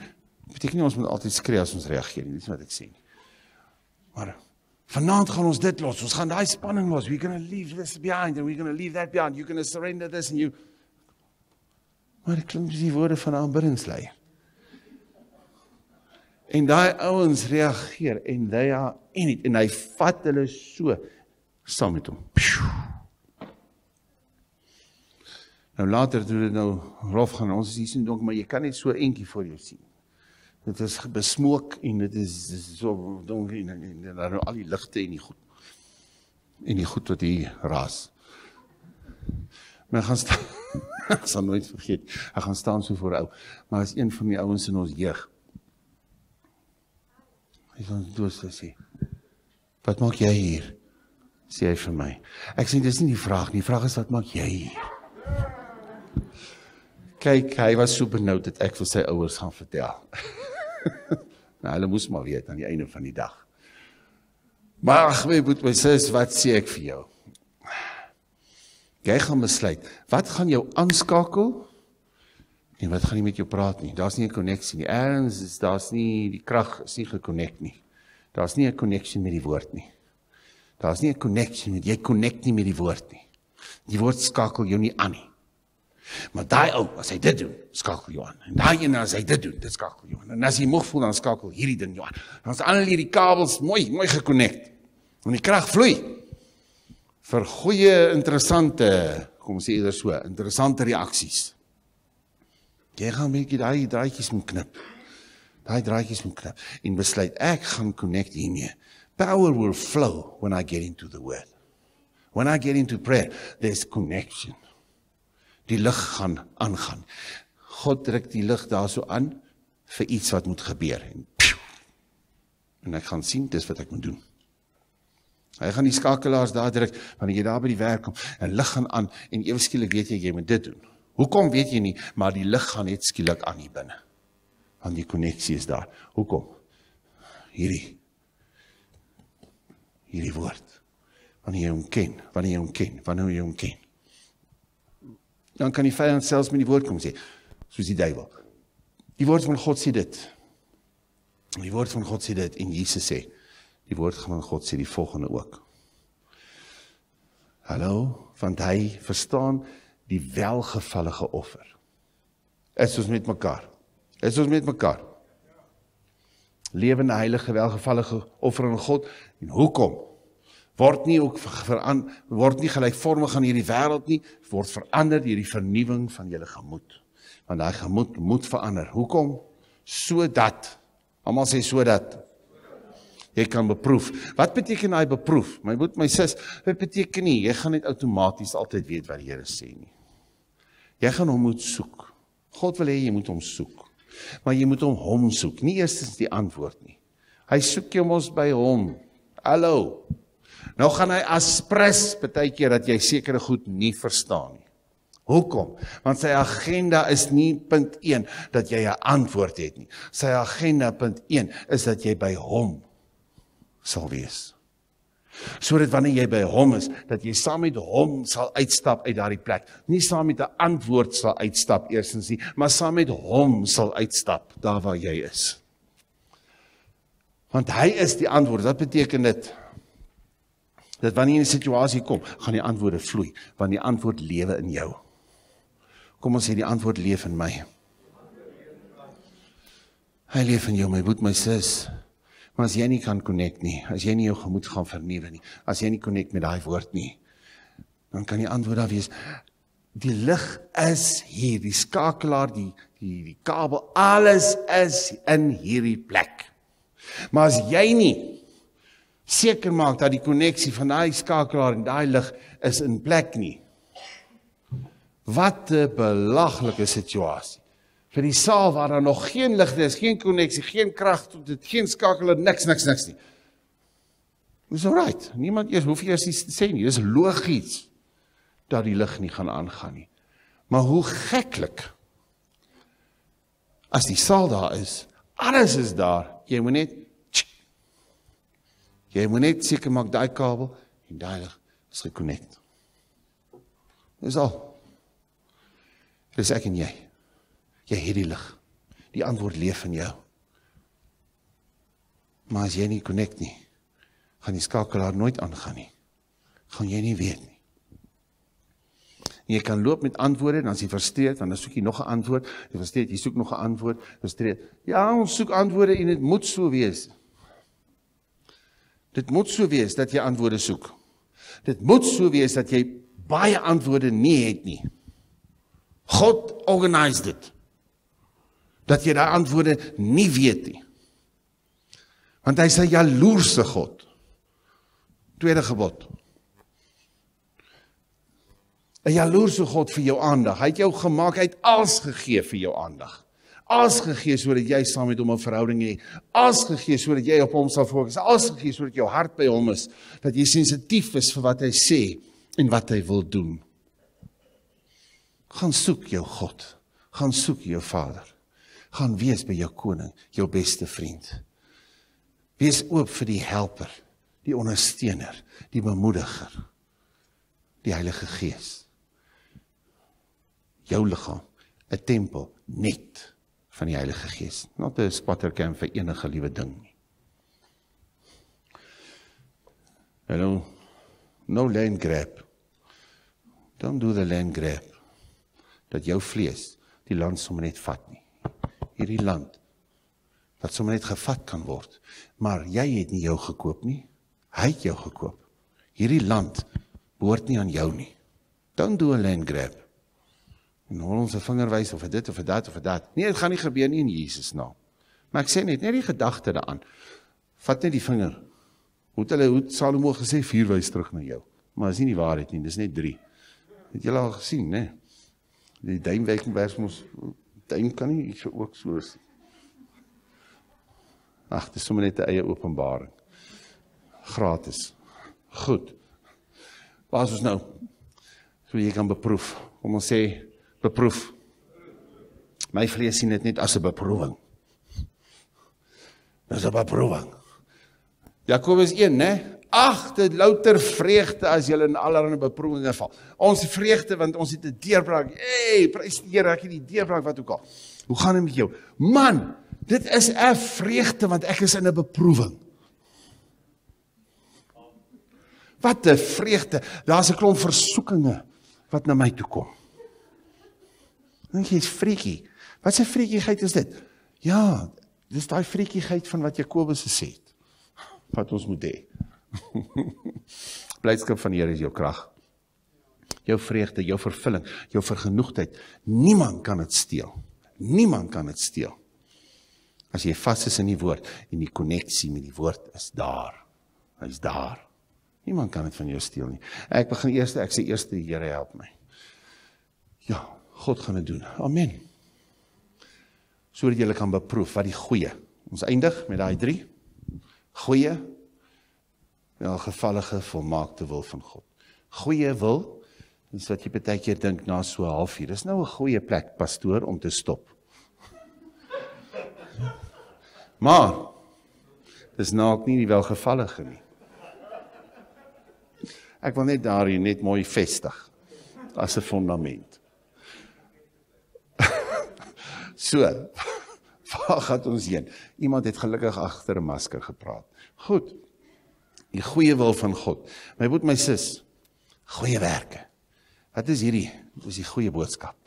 beteken nie ons moet altyd skree as ons reageer nie, dis wat ek sê nie. Maar vanaand gaan ons dit los. Ons gaan daai spanning los. We're going to leave this behind and we're going to leave that behind. You're going to surrender this and you Maar dit klink die woorde van aanbiddingslei. En daai ouens reageer en they are in it en hy vat hulle so saam met hom. Phew. Nou later toe dit nou rof gaan, ons is hier sien donker, maar jy kan net so eentjie voor jou sien. Dit is besmook en dit is, is so donker en, en, en daar nou al die ligte en die goed. En die goed wat hier raas. Maar gaan staan. ek sal nooit vergeet. Ek gaan staan so voor ou, maar is een van die ouens in ons jeug. Hy sê dus sê. Wat maak jy hier? sê hy vir my. Ek sê dis nie die vraag nie. Die vraag is wat maak jy hier? Kyk, hy was so benoud dat ek vir sy ouers gaan vertel. nou hulle moes maar weet aan die einde van die dag. Maar ag, my boet my sis, wat sê ek vir jou? Jy gaan besluit, wat gaan jou aanskakel? En wat gaan nie met jou praat nie. Daar's nie 'n koneksie nie. Erns is daar's nie die krag is nie gekonnek nie. Daar's nie 'n koneksie met die woord nie. Daar's nie 'n koneksie met jy konnek nie met die woord nie. Die woord skakel jou nie aan nie. Maar daai ou, as hy dit doen, skakel jou aan. En daai een as hy dit doen, dit skakel jou aan. En as jy moeg voel dan skakel hierdie ding jou aan. Dan is al hierdie kabels mooi, mooi gekonnek. En die krag vloei. Vir goeie interessante, kom ons sê eerder so, interessante reaksies. Jy gaan 'n bietjie daai draadjies moet knip. Daai draadjies moet knip en besluit ek gaan connect hiermee. Power will flow when I get into the word. When I get into prayer, there's connection. Die lig gaan aangaan. God druk die lig daarso aan vir iets wat moet gebeur en en ek gaan sien dis wat ek moet doen. Hy gaan die skakelaars daar druk wanneer jy daar by die werk kom en lig gaan aan en ewe skielik weet jy jy moet dit doen. Hoekom weet jy nie, maar die lig gaan net skielik aan hier binne. Want die koneksie is daar. Hoekom? Hierdie hierdie woord. Wanneer jy hom ken, wanneer jy hom ken, wanneer jy hom ken. Dan kan die vyand selfs met die woord kom sê, soos die duiwel. Die woord van God sê dit. Die woord van God sê dit en Jesus sê, die woord van God sê die volgende ook. Hallo, want hy verstaan die welgevallige offer. Is ons met mekaar? Is ons met mekaar? Lewende heilige welgevallige offer aan God. En hoekom? Word nie ook verander word nie gelykvormig aan hierdie wêreld nie, word verander deur die vernuwing van julle gemoed. Want daai gemoed moet verander. Hoekom? Sodat almal sê sodat jy kan beproef. Wat beteken daai beproef? My moet my sis, dit beteken nie jy gaan net outomaties altyd weet wat die Here sê nie. Jy gaan hom moet soek. God wil hê jy moet hom soek. Maar jy moet hom hom soek, nie eers die antwoord nie. Hy soek jou mos by hom. Hallo. Nou gaan hy aspres baie keer dat jy sekere goed nie verstaan nie. Hoekom? Want sy agenda is nie punt 1 dat jy 'n antwoord het nie. Sy agenda punt 1 is dat jy by hom sal wees sodat wanneer jy by hom is dat jy saam met hom sal uitstap uit daardie plek nie saam met 'n antwoord sal uitstap eersins nie maar saam met hom sal uitstap daar waar jy is want hy is die antwoord wat beteken dit dat wanneer jy in 'n situasie kom gaan die antwoorde vloei want die antwoord lewe in jou. Kom ons sê die antwoord leef in my. Hy leef in jou my boet my sis. Maar as jy nie kan connect nie, as jy nie jou gemoed gaan vernuwe nie, as jy nie connect met daai woord nie, dan kan die antwoord daar wees die lig is hier, die skakelaar, die die die kabel, alles is in hierdie plek. Maar as jy nie seker maak dat die koneksie van daai skakelaar en daai lig is in plek nie. Wat 'n belaglike situasie vir die saal waar daar nog geen lig is, geen koneksie, geen krag tot dit, geen skakeler, niks niks niks nie. Dis alright. Niemand eers hoef eers iets te sê nie. Dis logies dat die lig nie gaan aangaan nie. Maar hoe geklik as die saal daar is, alles is daar. Jy moet net jy moet net seker maak daai kabel en daai lig is gekonnekt. Dis al. Dis ek en jy. Jy het die lig. Die antwoord leef in jou. Maar as jy nie connect nie, gaan die skakelaar nooit aangaan nie. Gaan jy nie weet nie. En jy kan loop met antwoorde en dan as jy frustreerd, dan soek jy nog 'n antwoord. Jy frustreerd, jy soek nog 'n antwoord. Frustreerd. Ja, ons soek antwoorde en dit moet so wees. Dit moet so wees dat jy antwoorde soek. Dit moet so wees dat jy baie antwoorde nie het nie. God organise dit dat jy daai antwoorde nie weet nie. Want hy sê jaloerse God. Tweede gebod. 'n Jaloerse God vir jou aandag. Hy het jou gemaak, hy het alles gegee vir jou aandag. Alles gegee sodat jy saam met hom 'n verhouding het. Alles gegee sodat jy op hom sal fokus. Alles gegee sodat jou hart by hom is, dat jy sensitief is vir wat hy sê en wat hy wil doen. Gaan soek jou God. Gaan soek jou Vader gaan wees by jou koning, jou beste vriend. Wees oop vir die helper, die ondersteuner, die bemoediger, die Heilige Gees. Jou liggaam, 'n tempel net van die Heilige Gees, not 'n spatterkamp vir enige liewe ding nie. Hallo. No land grab. Don't do the land grab. Dat jou vlees die land sommer net vat nie. Hierdie land wat sommer net gevat kan word. Maar jy het nie jou gekoop nie. Hy het jou gekoop. Hierdie land behoort nie aan jou nie. Don't do a land grab. En ons 'n vinger wys of dit of dat of dat. Nee, dit gaan nie gebeur nie in Jesus naam. Maar ek sê net net die gedagte daaraan. Vat net die vinger. Hoe het hulle hoe Salomo gesê vier wys terug na jou. Maar is nie die waarheid nie, dis net 3. Het julle al gesien, né? Die duimwerkingwerk mos duim kan nie so ook so is. Ag, dis sommer net 'n eie openbaring. Gratis. Goed. Waar is ons nou? So jy kan beproef. Kom ons sê beproef. My vlees sien dit net as 'n beproewing. Dis 'n beproewing. Jakobus 1, né? Ag, dit louter vreugde as jy in allerlei beproewinge val. Ons vreugde want ons het 'n deurbraak. Hey, prys die Here, ek het die deurbraak wat ook al. Hoe gaan dit met jou? Man, dit is 'n vreugde want ek is in 'n beproewing. Wat 'n vreugde. Daar's 'n klomp versoekinge wat na my toe kom. Dink jy's freaky. Wat 'n freakigheid is dit? Ja, dis daai freakigheid van wat Jakobus gesê het. Wat ons moet hê. Blydskap van die Here is jou krag. Jou vreugde, jou vervulling, jou vergenoegdheid. Niemand kan dit steel. Niemand kan dit steel. As jy vas is in die woord en die koneksie met die woord is daar. Hy's daar. Niemand kan dit van jou steel nie. Ek begin eers ek sê eers die Here help my. Ja, God gaan dit doen. Amen. Sodat jy kan beproef wat die goeie. Ons eindig met daai 3. Goeie wel gevallige volmaakte wil van God. Goeie wil is wat jy baie keer dink na so 'n halfuur. Dis nou 'n goeie plek pastoor om te stop. Maar dis nou nie die welgevallige nie. Ek wil net daarin net mooi vestig as 'n fondament. So, waar gaan ons heen? Iemand het gelukkig agter 'n masker gepraat. Goed die goeie wil van God. My broer, my sis, goeie werke. Wat is hierdie? Dis die goeie boodskap.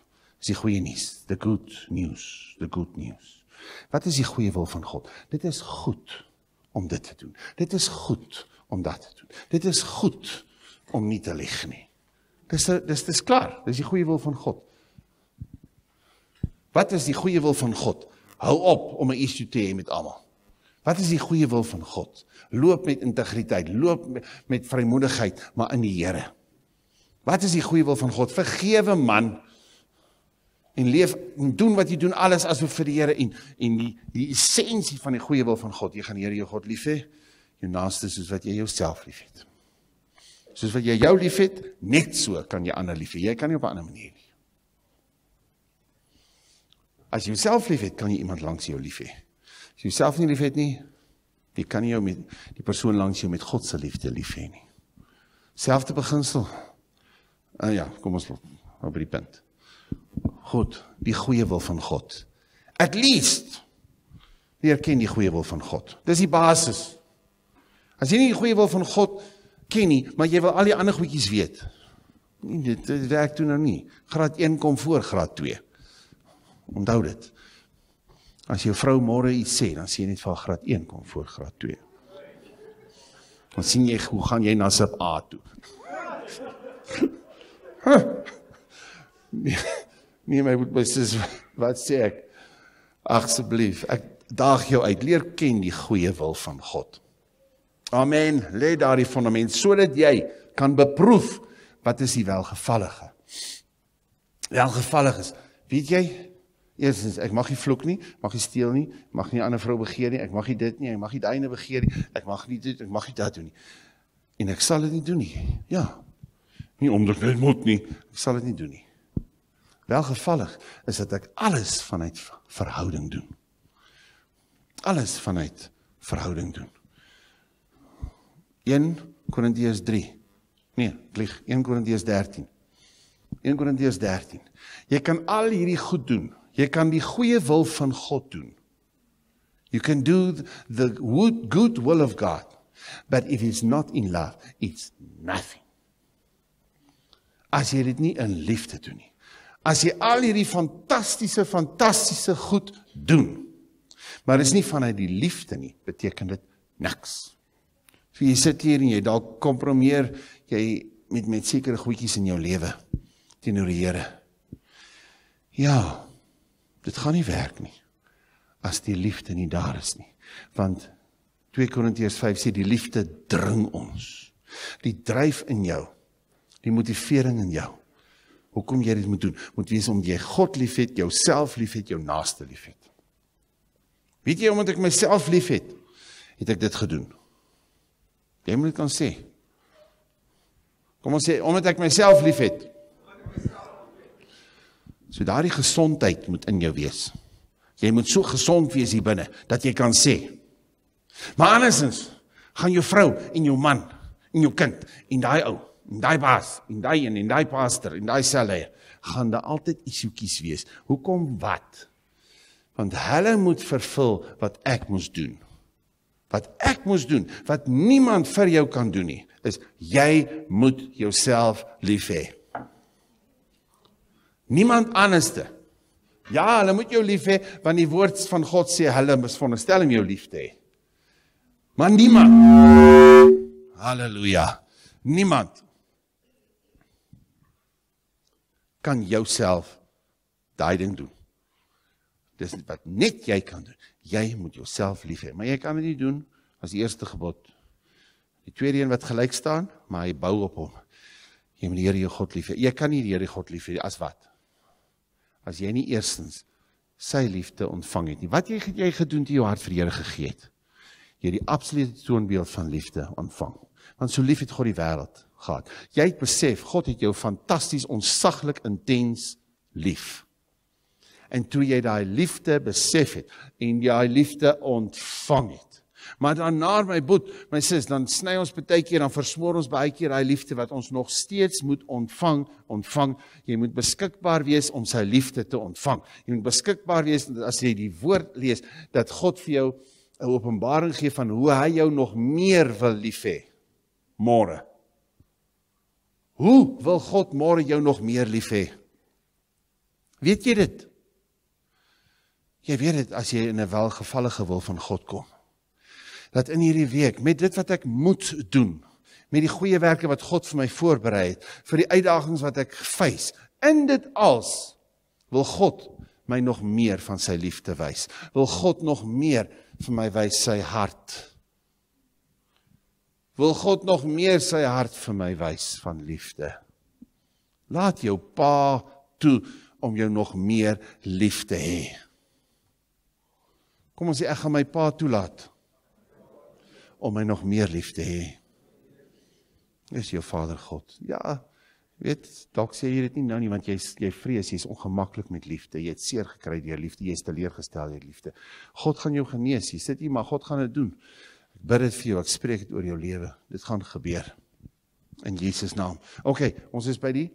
Dis die goeie nuus, the good news, the good news. Wat is die goeie wil van God? Dit is goed om dit te doen. Dit is goed om dat te doen. Dit is goed om nie te lieg nie. Dis dis dis klaar. Dis die goeie wil van God. Wat is die goeie wil van God? Hou op om 'n issue te hê met almal. Wat is die goeie wil van God? Loop met integriteit, loop met, met vrymoedigheid, maar in die Here. Wat is die goeie wil van God? Vergewe man en leef en doen wat jy doen alles asof vir die Here en en die die essensie van die goeie wil van God. Jy gaan die Here jou God lief hê, jou naaste soos wat jy jouself liefhet. Soos wat jy jou liefhet, net so kan jy ander lief hê. Jy kan nie op 'n ander manier nie. As jy jouself liefhet, kan jy iemand langs jou lief hê. As jy jouself nie liefhet nie, jy kan nie jou met die persoon langs jou met God se liefde lief hê nie. Selfde beginsel. Ah ja, kom ons loop op die punt. God, die goeie wil van God. At least leer ken die goeie wil van God. Dis die basis. As jy nie die goeie wil van God ken nie, maar jy wil al die ander goedjies weet. Nie dit, dit werk toe nou nie. Graad 1 kom voor graad 2. Onthou dit. As jou vrou môre iets sê, dan sê jy net vir graad 1 kom voor graad 2. Dan sien jy hoe gaan jy na sub A toe. nee, nee my moet my sis wat sê ek? Asseblief, ek daag jou uit, leer ken die goeie wil van God. Amen. Lê daardie fondament sodat jy kan beproef wat is die welgevallige. Welgevallig is. Weet jy, Eerstens, ek mag nie vloek nie, mag nie steel nie, mag nie 'n ander vrou begeer nie, ek mag nie dit nie, ek mag nie ene begeer nie, ek mag nie dit, ek mag nie dat doen nie. En ek sal dit nie doen nie. Ja. Nie omdat ek moet nie, ek sal dit nie doen nie. Welgevallig is dat ek alles vanuit verhouding doen. Alles vanuit verhouding doen. 1 Korintiërs 3. Nee, lieg 1 Korintiërs 13. 1 Korintiërs 13. Jy kan al hierdie goed doen. Jy kan die goeie wil van God doen. You can do the good will of God. But if it's not in love, it's nothing. As jy dit nie in liefde doen nie. As jy al hierdie fantastiese fantastiese goed doen, maar is nie vanuit die liefde nie, beteken dit niks. So jy sit hier en jy dalk kompromieer jy met met sekere goedjies in jou lewe teenoor die Here. Ja, dit gaan nie werk nie as die liefde nie daar is nie. Want 2 Korintiërs 5 sê die liefde dring ons. Die dryf in jou. Die motivering in jou. Hoekom jy dit moet doen? Moet wees om jy God liefhet, jouself liefhet, jou naaste liefhet. Weet jy omdat ek myself liefhet, het ek dit gedoen. Jy moet kan sê. Kom ons sê omdat ek myself liefhet. So daardie gesondheid moet in jou wees. Jy moet so gesond wees hier binne dat jy kan sê. Maar andersins gaan jou vrou en jou man en jou kind en daai ou en daai baas en daai en en daai pastor en daai selle gaan daar altyd ietjies wees. Hoekom wat? Want hulle moet vervul wat ek moes doen. Wat ek moes doen, wat niemand vir jou kan doen nie, is jy moet jouself lief hê. Niemand anderste. Ja, hulle moet jou lief hê want die woord van God sê hulle is veronderstel om jou lief te hê. Maar niemand. Halleluja. Niemand kan jouself daai ding doen. Dis wat net jy kan doen. Jy moet jouself lief hê, maar jy kan dit nie doen as die eerste gebod. Die tweede een wat gelyk staan, maar hy bou op hom. Jy moet die Here jou God lief hê. Jy kan nie die Here God lief hê as wat? As jy nie eerstens sy liefde ontvang het nie. Wat jy jy gedoen te jou hart vir die Here gegee het. Jy het die absolute toonbeeld van liefde ontvang. Want so lief het God die wêreld gehad. Jy het besef God het jou fantasties onsaglik intens lief. En toe jy daai liefde besef het en jy daai liefde ontvang het, Maar dan na my boet, my sis, dan sny ons baie keer dan versmoor ons baie keer daai liefde wat ons nog steeds moet ontvang, ontvang. Jy moet beskikbaar wees om sy liefde te ontvang. Jy moet beskikbaar wees as jy die woord lees dat God vir jou 'n openbaring gee van hoe hy jou nog meer wil lief hê. Môre. Hoe wil God môre jou nog meer lief hê? Weet jy dit? Jy weet dit as jy in 'n welgevallige wil van God kom dat in hierdie week met dit wat ek moet doen, met die goeie werke wat God vir my voorberei het, vir die uitdagings wat ek face, in dit als wil God my nog meer van sy liefde wys. Wil God nog meer vir my wys sy hart. Wil God nog meer sy hart vir my wys van liefde. Laat jou pa toe om jou nog meer lief te hê. Kom ons sê ek gaan my pa toelaat om my nog meer lief te hê. Dis jou Vader God. Ja, weet, dalk sê jy dit nie nou nie want jy's jy vrees jy's ongemaklik met liefde. Jy het seer gekry deur liefde, jy's teleurgestel deur liefde. God gaan jou genees. Jy sit hier, maar God gaan dit doen. Ek bid dit vir jou. Ek spreek dit oor jou lewe. Dit gaan gebeur. In Jesus naam. OK, ons is by die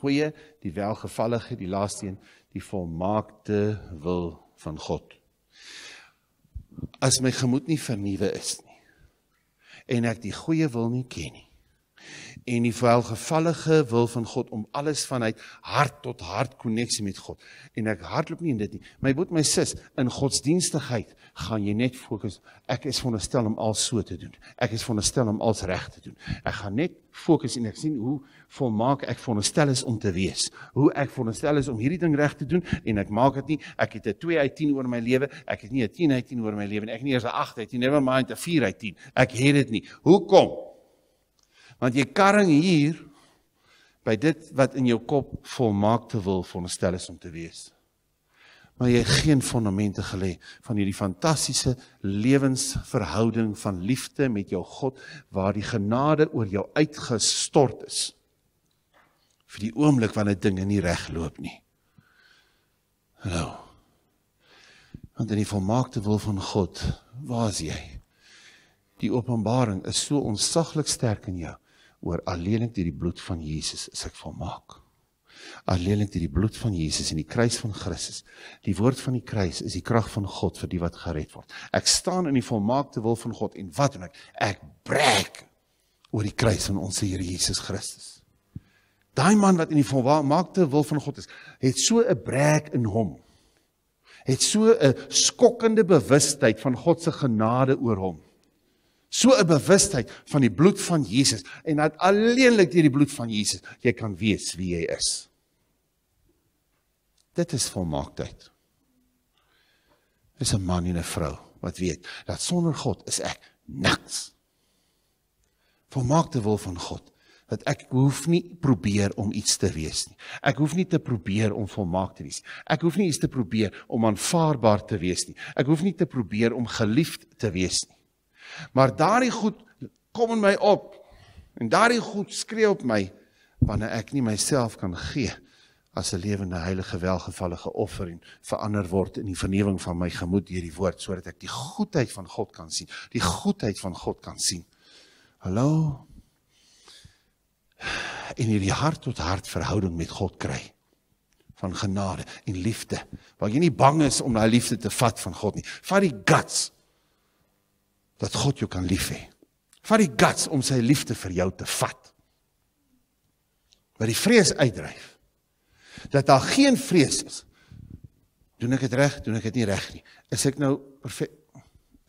goeie, die welgevallige, die laaste een, die volmaakte wil van God as my gemoed nie vernuwe is nie en ek die goeie wil nie ken nie en die welgevallige wil van God om alles vanuit hart tot hart koneksie met God. En ek hardloop nie in dit nie. My boet my sis in godsdienstigheid gaan jy net fokus. Ek is veronderstel om al so te doen. Ek is veronderstel om als reg te doen. Ek gaan net fokus en ek sien hoe volmaak ek veronderstel is om te wees. Hoe ek veronderstel is om hierdie ding reg te doen en ek maak dit nie. Ek het 'n 2 uit 10 oor my lewe. Ek het nie 'n 10 uit 10 oor my lewe nie. Ek het nie eers 'n 8 uit 10 never mind 'n 4 uit 10 ek het dit nie. Hoekom Want jy karring hier by dit wat in jou kop volmaakte wil veronderstel is om te wees. Maar jy het geen fondamente gelê van hierdie fantastiese lewensverhouding van liefde met jou God waar die genade oor jou uitgestort is vir die oomblik wanneer dinge nie reg loop nie. Hallo. Want in die volmaakte wil van God, waar is jy? Die openbaring is so onsaglik sterk in jou oor alleenlik deur die bloed van Jesus is ek volmaak. Alleenlik deur die bloed van Jesus en die kruis van Christus. Die woord van die kruis is die krag van God vir die wat gered word. Ek staan in die volmaakte wil van God en wat doen ek? Ek breek oor die kruis van ons Here Jesus Christus. Daai man wat in die volmaakte wil van God is, het so 'n breek in hom. Het so 'n skokkende bewustheid van God se genade oor hom So 'n bewustheid van die bloed van Jesus en dat alleenlik deur die bloed van Jesus jy kan weet wie jy is. Dit is volmaaktheid. Dis 'n man en 'n vrou wat weet dat sonder God is ek niks. Volmaakte wil van God dat ek hoef nie probeer om iets te wees nie. Ek hoef nie te probeer om volmaak te wees. Ek hoef nie iets te probeer om aanvaarbaar te wees nie. Ek hoef nie te probeer om geliefd te wees nie. Maar daardie goed kom in my op. En daardie goed skree op my wanneer ek nie myself kan gee as 'n lewende heilige welgevallige offer en verander word in die vernuwing van my gemoed deur die woord sodat ek die goedheid van God kan sien, die goedheid van God kan sien. Hallo. En hierdie hart tot hart verhouding met God kry van genade en liefde. Waar jy nie bang is om daai liefde te vat van God nie. Vat die guts dat God jou kan lief hê. Vat die guts om sy liefde vir jou te vat. Wat die vrees uitdryf. Dat daar geen vrees is. Doen ek dit reg? Doen ek dit nie reg nie? Is ek nou perfek?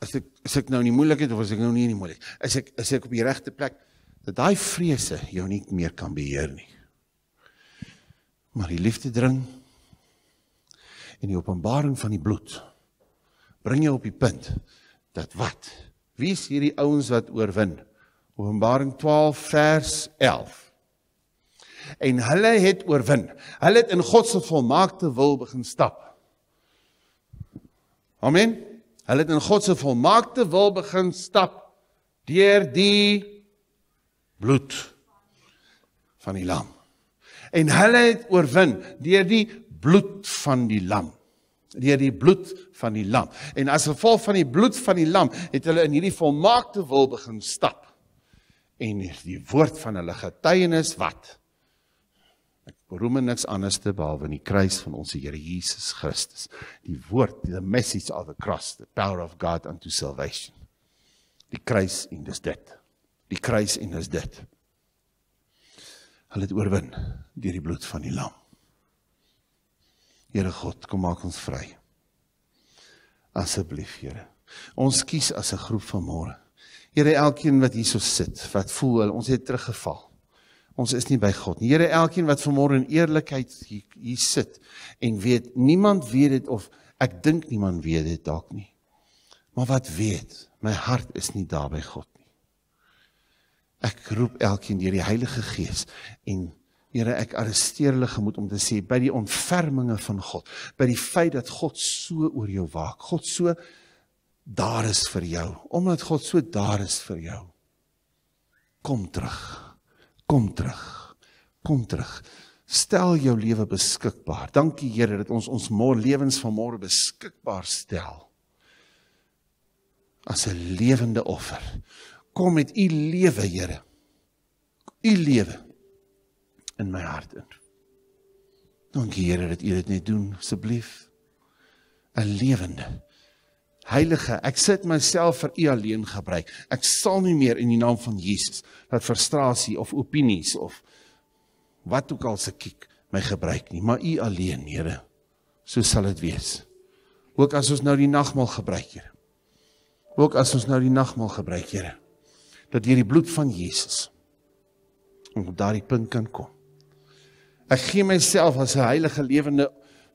Is ek is ek nou in die moeilikheid of is ek nou nie in die moeilikheid? Is ek is ek op die regte plek? Dat daai vrese jou nie meer kan beheer nie. Maar die liefde dring en die openbaring van die bloed bring jou op die punt dat wat Wie is hierdie ouens wat oorwin? Openbaring 12 vers 11. En hulle het oorwin. Hulle het in God se volmaakte wil begin stap. Amen. Hulle het in God se volmaakte wil begin stap deur die bloed van die lam. En hulle het oorwin deur die bloed van die lam deur die bloed van die lam. En as gevolg van die bloed van die lam het hulle in hierdie volmaakte wil begin stap. En die woord van hulle getuienis wat ek beroem niks anders te behalwe in die kruis van ons Here Jesus Christus. Die woord, the message of the cross, the power of God unto salvation. Die kruis en dis dit. Die kruis en dis dit. Hulle het oorwin deur die bloed van die lam. Here God, kom maak ons vry. Asseblief, Here. Ons kies as 'n groep vanmôre. Here, elkeen wat hierso sit, wat voel ons het teruggeval. Ons is nie by God nie. Here, elkeen wat vanmôre in eerlikheid hier, hier sit en weet niemand weet dit of ek dink niemand weet dit dalk nie. Maar wat weet, my hart is nie daar by God nie. Ek roep elkeen deur die Heilige Gees en Here, ek arresteer hulle gemoed om te sê by die ontferminge van God, by die feit dat God so oor jou waak, God so daar is vir jou, omdat God so daar is vir jou. Kom terug. Kom terug. Kom terug. Stel jou lewe beskikbaar. Dankie Here dat ons ons môre lewens van môre beskikbaar stel. As 'n lewende offer. Kom met u lewe, Here. U lewe in my hart in. Dankie Here dat U dit net doen asseblief. 'n Lewende Heilige, ek sit myself vir U alleen gebruik. Ek sal nie meer in die naam van Jesus dat frustrasie of opinies of wat ook al se kiek my gebruik nie, maar U alleen, Here. So sal dit wees. Ook as ons nou die nagmaal gebruik, Here. Ook as ons nou die nagmaal gebruik, Here. Dat deur die bloed van Jesus ons op daardie punt kan kom. Ek gee myself as 'n heilige lewende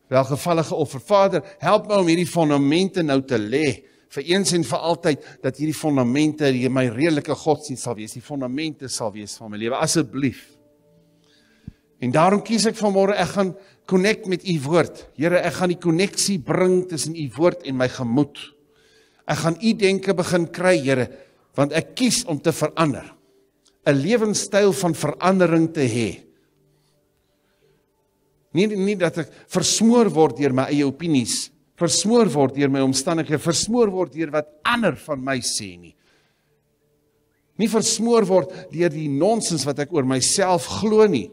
welgevallige offer. Vader, help my om hierdie fondamente nou te lê vir eens en vir altyd dat hierdie fondamente hier my redelike godsdienst sal wees, die fondamente sal wees van my lewe asseblief. En daarom kies ek vanmôre ek gaan connect met u woord. Here, ek gaan die koneksie bring tussen u woord en my gemoed. Ek gaan u denke begin kry, Here, want ek kies om te verander. 'n Lewenstyl van verandering te hê Nie nie dat ek versmoor word deur my eie opinies, versmoor word deur my omstandighede, versmoor word deur wat ander van my sê nie. Nie versmoor word deur die nonsens wat ek oor myself glo nie.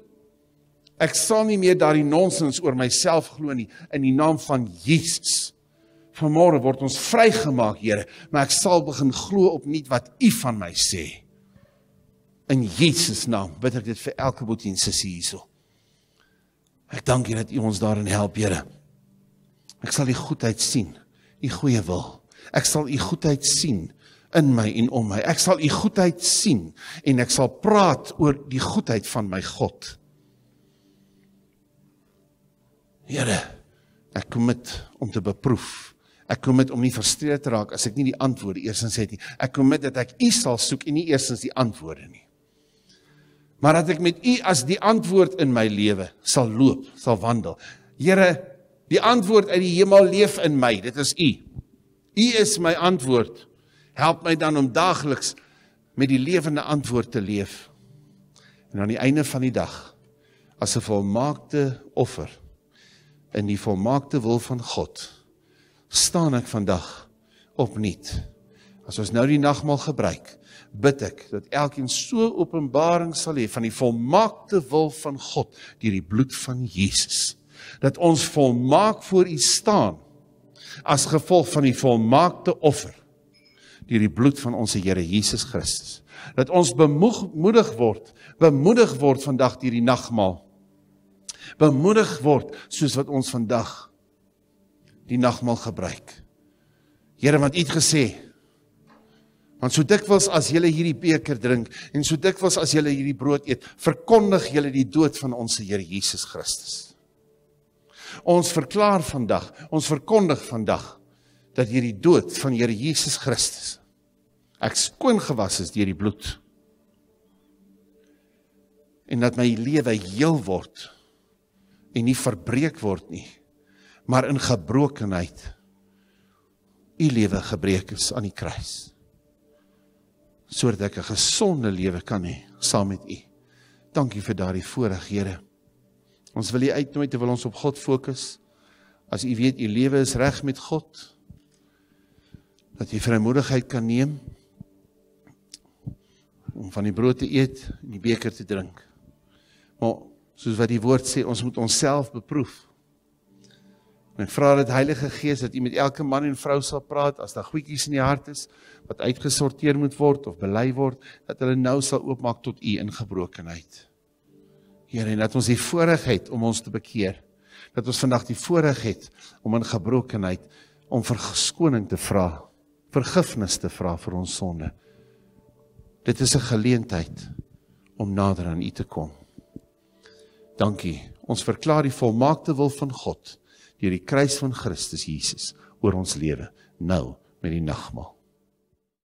Ek sal nie meer daardie nonsens oor myself glo nie in die naam van Jesus. Vanmôre word ons vrygemaak, Here, maar ek sal begin glo op nuut wat U van my sê. In Jesus naam bid ek dit vir elke boetie en sussie hierso. Ek dank U dat U ons daarin help, Here. Ek sal U goedheid sien, U goeie wil. Ek sal U goedheid sien in my en om my. Ek sal U goedheid sien en ek sal praat oor die goedheid van my God. Here, ek kom met om te beproef. Ek kom met om nie frustreerd te raak as ek nie die antwoorde eersins het nie. Ek kom met dat ek U sal soek en nie eersins die antwoorde nie. Maar dat ek met U as die antwoord in my lewe sal loop, sal wandel. Here, die antwoord uit die hemel leef in my. Dit is U. U is my antwoord. Help my dan om daagliks met die lewende antwoord te leef. En aan die einde van die dag as 'n volmaakte offer in die volmaakte wil van God staan ek vandag opnuut. As ons nou die nagmaal gebruik, bid ek dat elkeen so openbaring sal hê van die volmaakte wil van God deur die bloed van Jesus. Dat ons volmaak voor U staan as gevolg van die volmaakte offer deur die bloed van ons Here Jesus Christus. Dat ons bemoedig word, bemoedig word vandag deur die nagmaal. Bemoedig word soos wat ons vandag die nagmaal gebruik. Here, want U het gesê Want so dikwels as julle hierdie beker drink en so dikwels as julle hierdie brood eet, verkondig julle die dood van ons Here Jesus Christus. Ons verklaar vandag, ons verkondig vandag dat hierdie dood van Here Jesus Christus ek skoon gewas is deur die bloed en dat my lewe heel word en nie verbreek word nie maar in gebrokenheid u lewe gebreek is aan die kruis sodat ek 'n gesonde lewe kan hê saam met u dankie vir daardie voorreg Here ons wil u uitnooi terwyl ons op God fokus as u weet u lewe is reg met God dat jy vrymoedigheid kan neem om van die brood te eet en die beker te drink. Maar soos wat die woord sê, ons moet onsself beproef. En ek vra dat Heilige Gees dat U met elke man en vrou sal praat as daar goedjies in die hart is wat uitgesorteer moet word of bely word, dat hulle nou sal oopmaak tot U in gebrokenheid. Here, en dat ons die voorreg het om ons te bekeer. Dat ons vandag die voorreg het om in gebrokenheid om verskoning te vra, vergifnis te vra vir ons sonde. Dit is 'n geleentheid om nader aan U te kom. Dankie. Ons verklaar die volmaakte wil van God deur die kruis van Christus Jesus oor ons lewe nou met die nagmaal.